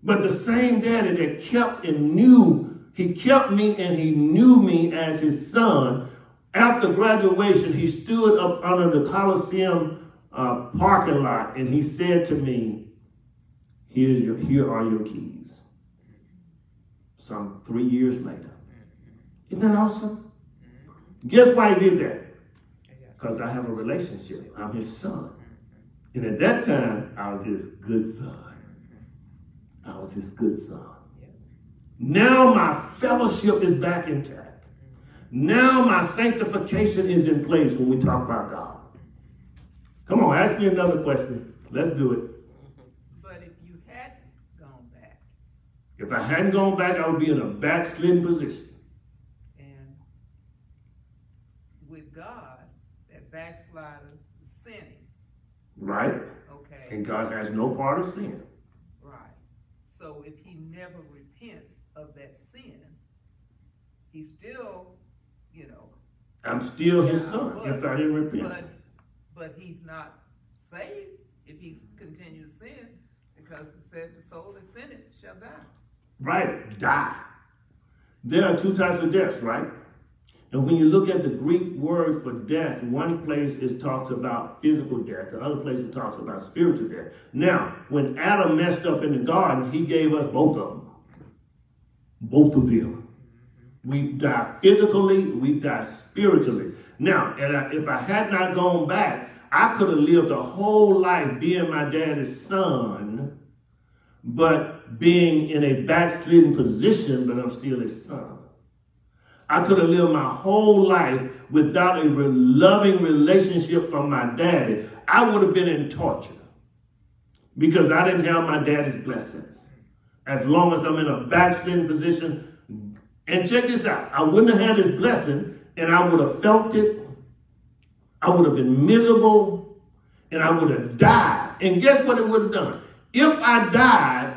But the same daddy that kept and knew, he kept me and he knew me as his son. After graduation, he stood up under the Coliseum uh, parking lot and he said to me, Here's your, here are your keys. Some three years later. Isn't that awesome? Guess why he did that? Because I have a relationship. I'm his son. And at that time, I was his good son. I was his good son. Now my fellowship is back intact. Now my sanctification is in place when we talk about God. Come on, ask me another question. Let's do it. But if you hadn't gone back If I hadn't gone back, I would be in a backslidden position. and with God, that backslider is sinning, Right? okay? And God has no part of sin. Right. So if he never repents of that sin, he still, you know, I'm still his son but- if I didn't repent. but, but he's not saved if he's continued to sin, because it said the soul that sinneth shall die. Right, die. There are two types of deaths, right? And when you look at the Greek word for death, one place it talks about physical death, the other place it talks about spiritual death. Now, when Adam messed up in the garden, he gave us both of them. Both of them. We die physically, we die spiritually. Now, and I, if I had not gone back, I could have lived a whole life being my daddy's son, but being in a backslidden position, but I'm still his son. I could have lived my whole life without a loving relationship from my daddy. I would have been in torture because I didn't have my daddy's blessings. As long as I'm in a backslidden position, and check this out, I wouldn't have had his blessing, and I would have felt it. I would have been miserable, and I would have died. And guess what it would have done? If I died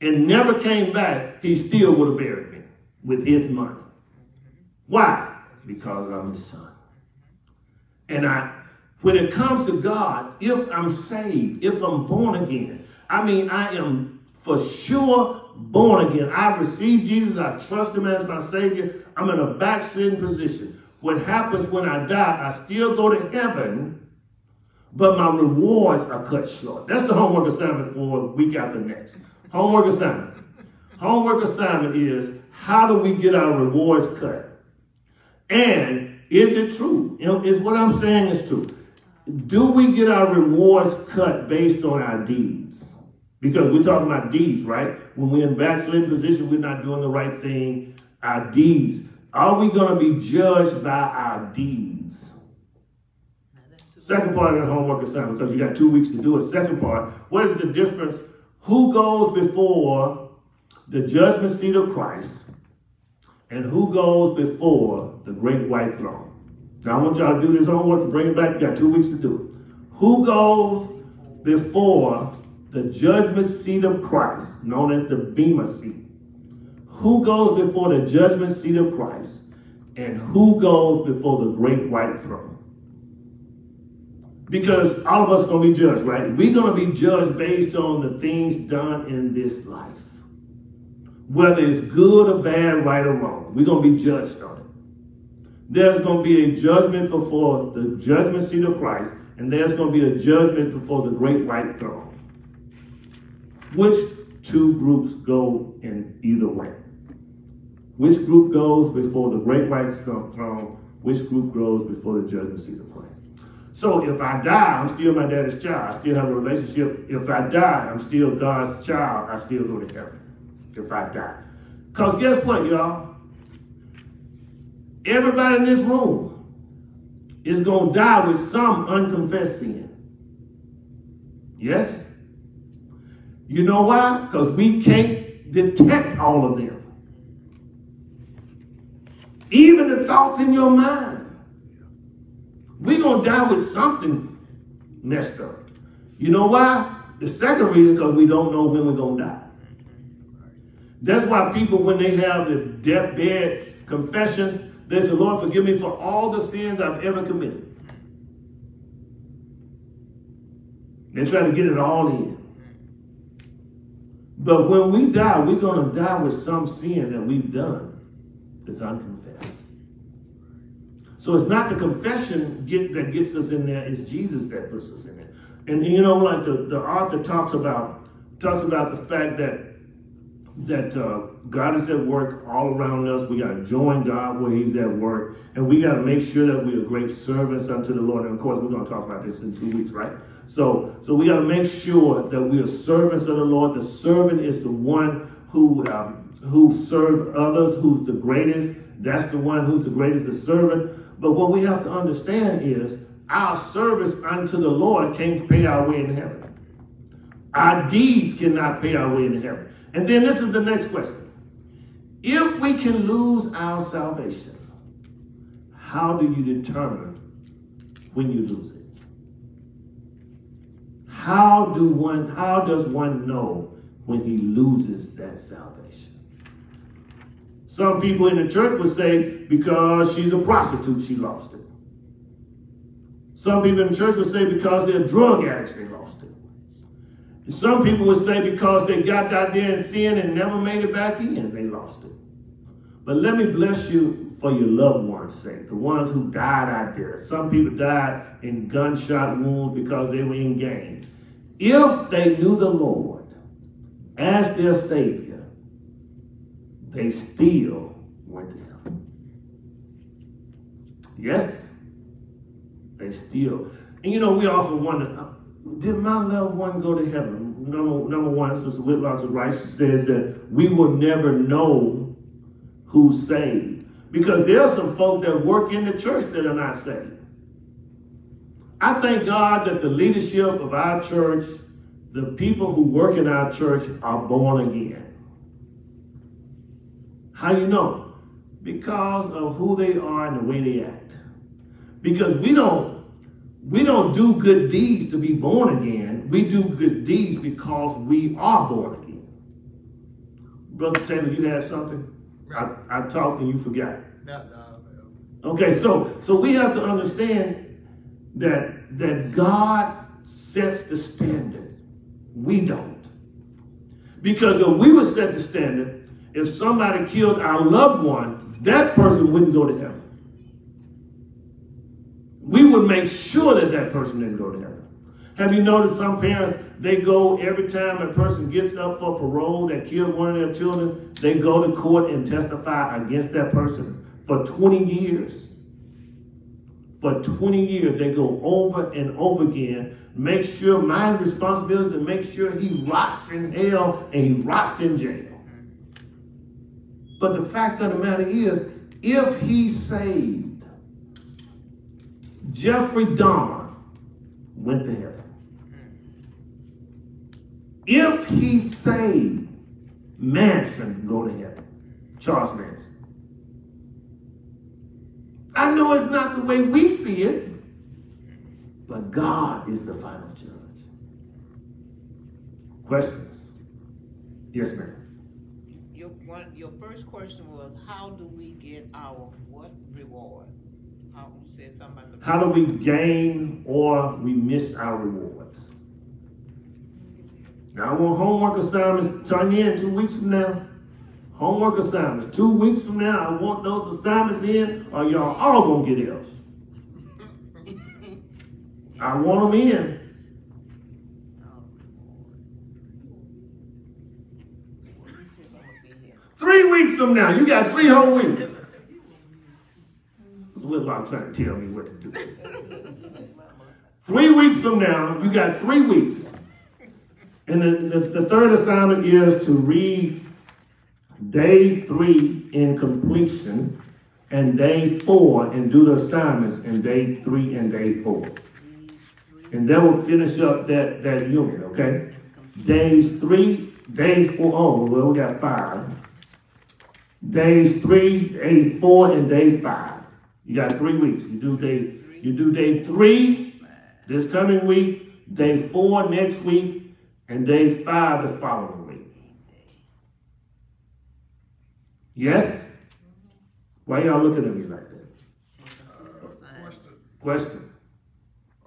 and never came back, he still would have buried me with his money. Why? Because I'm his son. And I, when it comes to God, if I'm saved, if I'm born again, I mean, I am for sure born again. I received Jesus. I trust him as my Savior. I'm in a backslidden position. What happens when I die, I still go to heaven, but my rewards are cut short. That's the homework assignment for week after next. Homework assignment. Homework assignment is how do we get our rewards cut? And is it true? You know, is what I'm saying is true. Do we get our rewards cut based on our deeds? Because we're talking about deeds, right? When we're in backslidden position, we're not doing the right thing. Our deeds. Are we going to be judged by our deeds? Second part of the homework assignment, because you got two weeks to do it. Second part, what is the difference? Who goes before the judgment seat of Christ and who goes before the great white throne? Now I want y'all to do this homework and bring it back. You got two weeks to do it. Who goes before the judgment seat of Christ, known as the Bema seat? Who goes before the judgment seat of Christ? And who goes before the great white throne? Because all of us are going to be judged, right? We're going to be judged based on the things done in this life. Whether it's good or bad, right or wrong. We're going to be judged on it. There's going to be a judgment before the judgment seat of Christ, and there's going to be a judgment before the great white throne. Which two groups go in either way? Which group goes before the great white throne? Which group goes before the judgment seat of Christ? So if I die, I'm still my daddy's child. I still have a relationship. If I die, I'm still God's child. I still go to heaven if I die. Because guess what, y'all? Everybody in this room is going to die with some unconfessed sin. Yes? You know why? Because we can't detect all of them. Even the thoughts in your mind. We're going to die with something messed up. You know why? The second reason, because we don't know when we're going to die. That's why people, when they have the deathbed confessions, they say, Lord, forgive me for all the sins I've ever committed. They try to get it all in. But when we die, we're going to die with some sin that we've done that's unconfessed. So it's not the confession get, that gets us in there, it's Jesus that puts us in there. And you know, like the, the author talks about, talks about the fact that that uh, God is at work all around us. We got to join God where He's at work, and we got to make sure that we are great servants unto the Lord. And of course, we're going to talk about this in two weeks, right? So, so we got to make sure that we are servants of the Lord. The servant is the one who um, who served others, who's the greatest. That's the one who's the greatest, the servant. But what we have to understand is our service unto the Lord can't pay our way in heaven. Our deeds cannot pay our way in heaven. And then this is the next question. If we can lose our salvation, how do you determine when you lose it? How do one how does one know when he loses that salvation? Some people in the church would say because she's a prostitute, she lost it. Some people in the church would say because they're drug addicts, they lost it. Some people would say because they got out there in sin and never made it back in, they lost it. But let me bless you for your loved ones' sake, the ones who died out there. Some people died in gunshot wounds because they were in gangs. If they knew the Lord as their Savior, they still went to heaven. Yes, they still. And you know, we often wonder, did my loved one go to heaven? Number, number one, Sister Whitlock's right. She says that we will never know who's saved. Because there are some folk that work in the church that are not saved. I thank God that the leadership of our church, the people who work in our church are born again. How you know? Because of who they are and the way they act. Because we don't we don't do good deeds to be born again. We do good deeds because we are born again. Brother Taylor, you had something? I, I talked and you forgot. Okay, so so we have to understand that that God sets the standard. We don't. Because if we would set the standard, if somebody killed our loved one, that person wouldn't go to heaven. We would make sure that that person didn't go to heaven. Have you noticed some parents, they go every time a person gets up for parole that killed one of their children, they go to court and testify against that person for 20 years. For 20 years, they go over and over again. Make sure my responsibility to make sure he rots in hell and he rots in jail. But the fact of the matter is, if he's saved, Jeffrey Dahmer went to heaven. If he's saved, Manson go to heaven. Charles Manson. I know it's not the way we see it, but God is the final judge. Questions? Yes, ma'am. Your, one, your first question was, how do we get our what reward? How, you said something about the. How do we gain or we miss our rewards? Now, I want homework assignments turn in two weeks from now. Homework assignments. Two weeks from now, I want those assignments in, or y'all all gonna get L's. I want them in. Oh, three weeks from now, you got three whole weeks. Whitlock trying to tell me what to do. Three weeks from now, you got three weeks. And the, the, the third assignment is to read day three in completion and day four and do the assignments in day three and day four. And that will finish up that, that unit, okay? Days three, days four, oh, well, we got five. Days three, day four, and day five. You got three weeks. You do day, you do day three this coming week, day four next week, and day five the following week. Yes? Why y'all looking at me like that? Uh, Question, Question.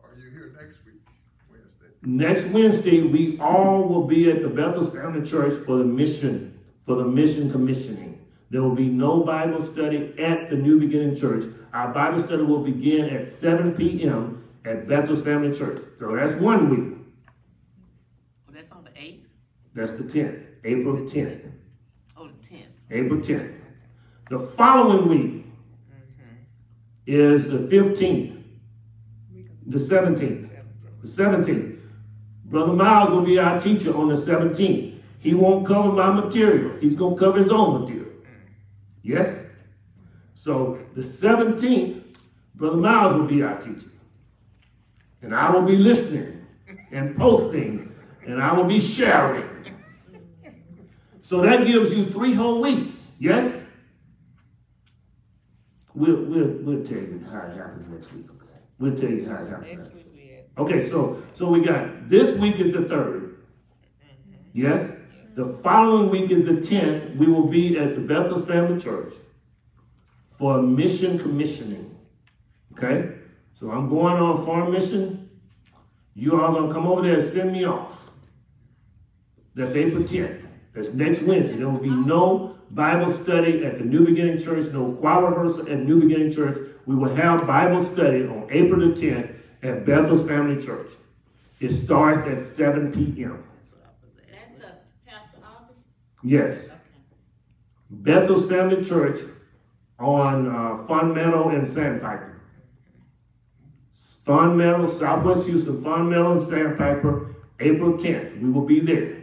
are you here next week, Wednesday? Next Wednesday, we all will be at the Bethel Family Church for the mission, for the mission commissioning. There will be no Bible study at the New Beginning Church. Our Bible study will begin at 7 p.m. at Bethel's Family Church. So that's one week. Well, that's on the eighth, That's the 10th, April the 10th. oh, the tenth. April 10th. The following week is the 15th, the 17th, the 17th. Brother Miles will be our teacher on the 17th. He won't cover my material. He's going to cover his own material. Yes? So the 17th, Brother Miles will be our teacher. And I will be listening and posting and I will be sharing. So that gives you three whole weeks. Yes? We'll, we'll, we'll tell you how it happens next week. Okay? We'll tell you how it week Okay, so so we got this week is the third. Yes. The following week is the tenth. We will be at the Bethel Family Church for mission commissioning. Okay. So I'm going on a foreign mission. You all gonna come over there and send me off. That's April 10th. That's next Wednesday. There will be no Bible study at the New Beginning Church, no choir rehearsal at New Beginning Church. We will have Bible study on April the 10th at Bethel's Family Church. It starts at 7 p.m. that's what I was at. That's a Pastor August? Yes. Okay. Bethel's Family Church on uh, Fonmeadow and Sandpiper. Fonmeadow, Southwest Houston, Fonmeadow and Sandpiper, April 10th. We will be there.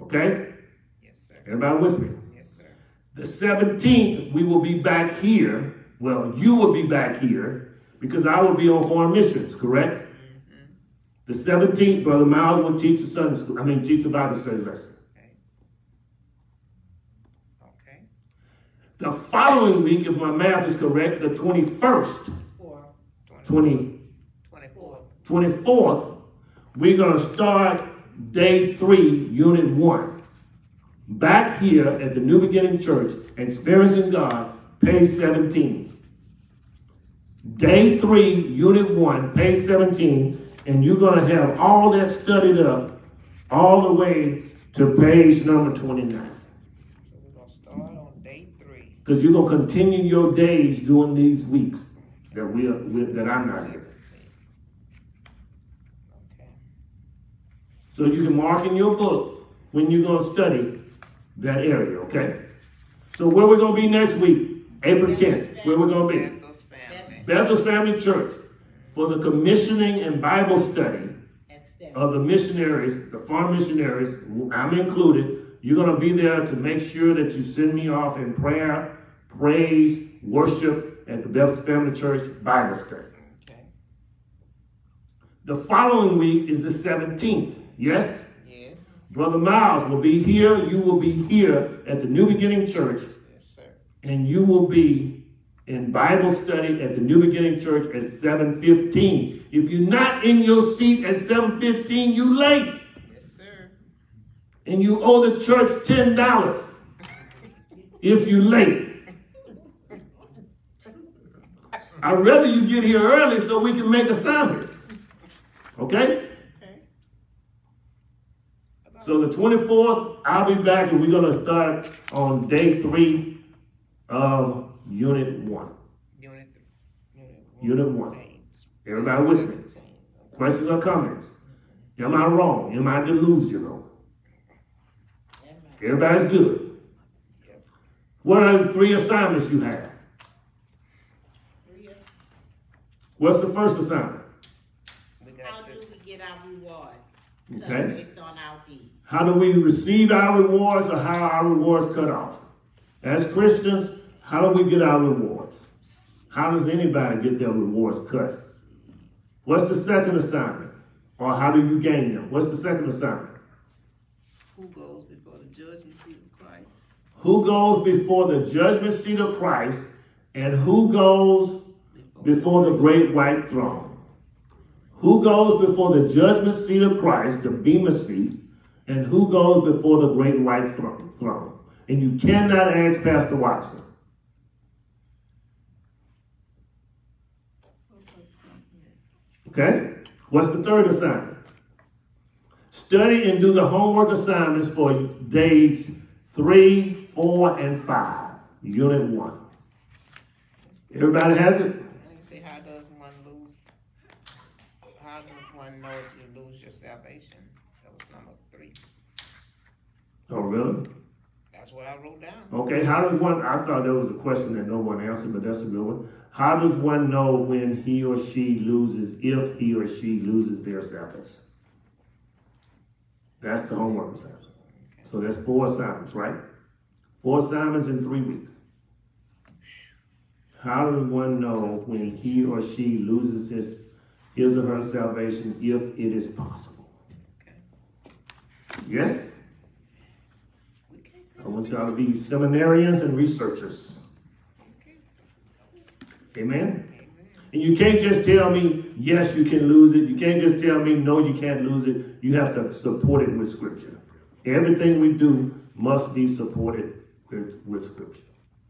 Okay? Yes, sir. Everybody with me? Yes, sir. The 17th, we will be back here. Well, you will be back here because I will be on foreign missions, correct? The 17th, Brother Miles will teach the Sunday school, I mean, teach the Bible study lesson. Okay. The following week, if my math is correct, the 21st, Four. 20, Twenty-fourth. 24th, we're going to start day three, unit one. Back here at the New Beginning Church, experiencing God, page 17. Day three, unit one, page 17, and you're going to have all that studied up all the way to page number 29. So we're gonna start on day three. Because you're going to continue your days during these weeks that, we are, that I'm not here. So you can mark in your book when you're going to study that area, okay? So where we're going to be next week, April 10th, where we're going to be? Bethel's family. Bethel's Family Church for the commissioning and Bible study of the missionaries, the farm missionaries, I'm included. You're going to be there to make sure that you send me off in prayer, praise, worship at the Bethel's Family Church Bible study. Okay. The following week is the 17th, yes? Yes. Brother Miles will be here. You will be here at the New Beginning Church, Yes, sir. and you will be in Bible study at the New Beginning Church at 7:15. If you're not in your seat at 7:15, you late, Yes, sir. and you owe the church ten dollars if you're late. I'd rather you get here early so we can make assignments. Okay? Okay. So the 24th, I'll be back and we're gonna start on day three of unit one. Unit three. Unit one. Page Everybody with me? Questions or comments? Am I wrong? Am I delusional? That might- Everybody's good. What are the three assignments you have? Three of- What's the first assignment? How do we get our rewards? Okay. Based on our deeds. How do we receive our rewards or how are our rewards cut off? As Christians, how do we get our rewards? How does anybody get their rewards cut? What's the second assignment? Or how do you gain them? What's the second assignment? who goes before the judgment seat of Christ? Who goes before the judgment seat of Christ and who goes before the great white throne? Who goes before the judgment seat of Christ, the Bema seat, and who goes before the great white throne? And you cannot ask Pastor Watson. Okay? What's the third assignment? Study and do the homework assignments for days three, four, and five. Unit one. Everybody has it? Let me see, how does one lose, how does one know if you lose your salvation? That was number three. Oh, really? That's what I wrote down. Okay, how does one, I thought that was a question that no one answered, but that's a good one. How does one know when he or she loses, if he or she loses their salvation? That's the homework assignment. So that's four assignments, right? Four assignments in three weeks. How does one know when he or she loses his, his or her salvation, if it is possible? Yes? We. I want y'all to be seminarians and researchers. Amen? And you can't just tell me, yes, you can lose it. You can't just tell me, no, you can't lose it. You have to support it with scripture. Everything we do must be supported with, with scripture.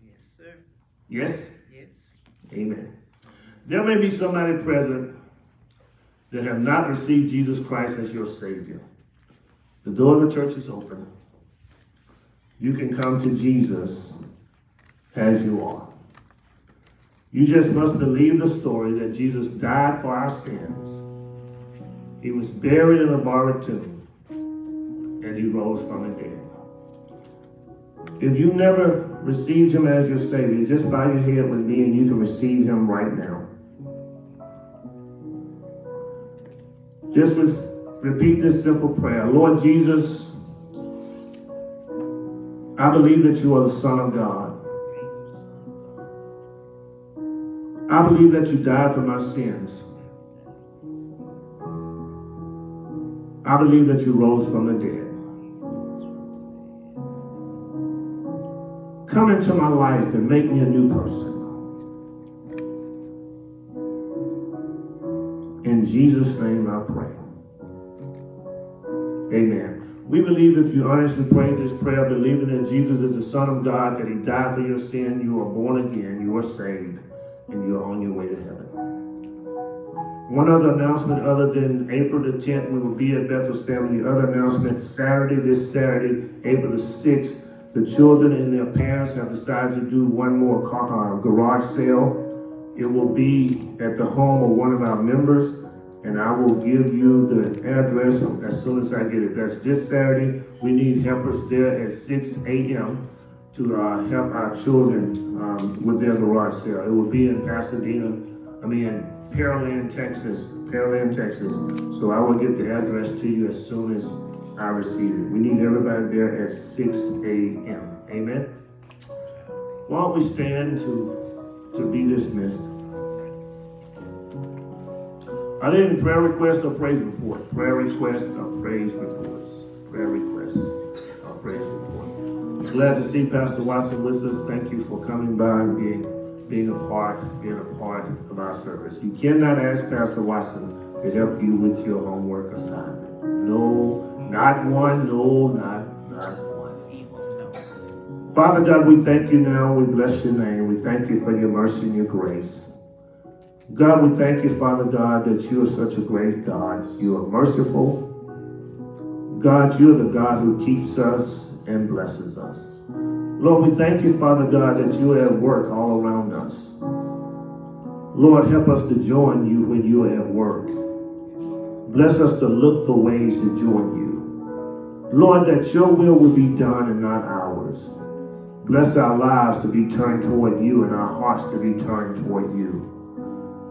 Yes, sir. Yes? Yes. Amen. There may be somebody present that have not received Jesus Christ as your Savior. The door of the church is open. You can come to Jesus as you are. You just must believe the story that Jesus died for our sins. He was buried in a borrowed tomb, and he rose from the dead. If you never received him as your Savior, just bow your head with me and you can receive him right now. Just re- repeat this simple prayer Lord Jesus, I believe that you are the Son of God. I believe that you died for my sins. I believe that you rose from the dead. Come into my life and make me a new person. Jesus' name I pray. Amen. We believe if you honestly pray this prayer, believing that Jesus is the Son of God, that He died for your sin, you are born again, you are saved, and you are on your way to heaven. One other announcement other than April the 10th, we will be at Bethel's Family. Other announcement, Saturday, this Saturday, April the 6th, the children and their parents have decided to do one more car, uh, garage sale. It will be at the home of one of our members, and I will give you the address as soon as I get it. That's this Saturday. We need helpers there at 6 a.m. to uh, help our children um, with their garage sale. It will be in Pasadena, I mean, in Pearland, Texas. Pearland, Texas. So I will get the address to you as soon as I receive it. We need everybody there at 6 a.m. Amen. While we stand to, to be dismissed? Are there any prayer requests or praise report? Prayer requests or praise reports? Prayer requests or praise report. Glad to see Pastor Watson with us. Thank you for coming by and being, being a part, being a part of our service. You cannot ask Pastor Watson to help you with your homework assignment. No, not one, no, not, not one. Father God, we thank you now. We bless your name. We thank you for your mercy and your grace. God, we thank you, Father God, that you are such a great God. You are merciful. God, you're the God who keeps us and blesses us. Lord, we thank you, Father God, that you are at work all around us. Lord, help us to join you when you are at work. Bless us to look for ways to join you. Lord, that your will will be done and not ours. Bless our lives to be turned toward you and our hearts to be turned toward you.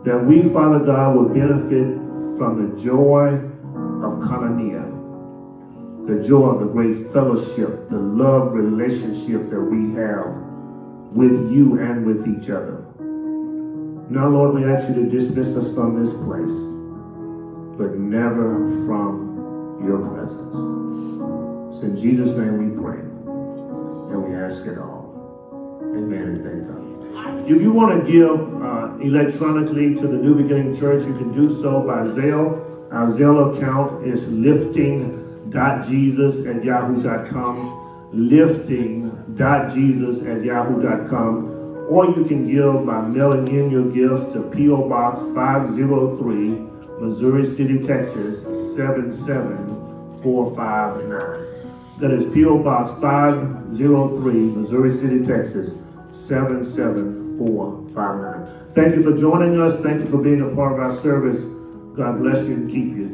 That we, Father God, will benefit from the joy of Koinonia, the joy of the great fellowship, the love relationship that we have with you and with each other. Now, Lord, we ask you to dismiss us from this place, but never from your presence. It's in Jesus' name we pray, and we ask it all. Amen thank God. If you want to give uh, electronically to the New Beginning Church, you can do so by Zelle. Our Zelle account is lifting.jesus at yahoo.com. lifting.jesus at yahoo.com. Or you can give by mailing in your gifts to P.O. Box 503, Missouri City, Texas 77459. That is P.O. Box 503, Missouri City, Texas 77459. Thank you for joining us. Thank you for being a part of our service. God bless you and keep you.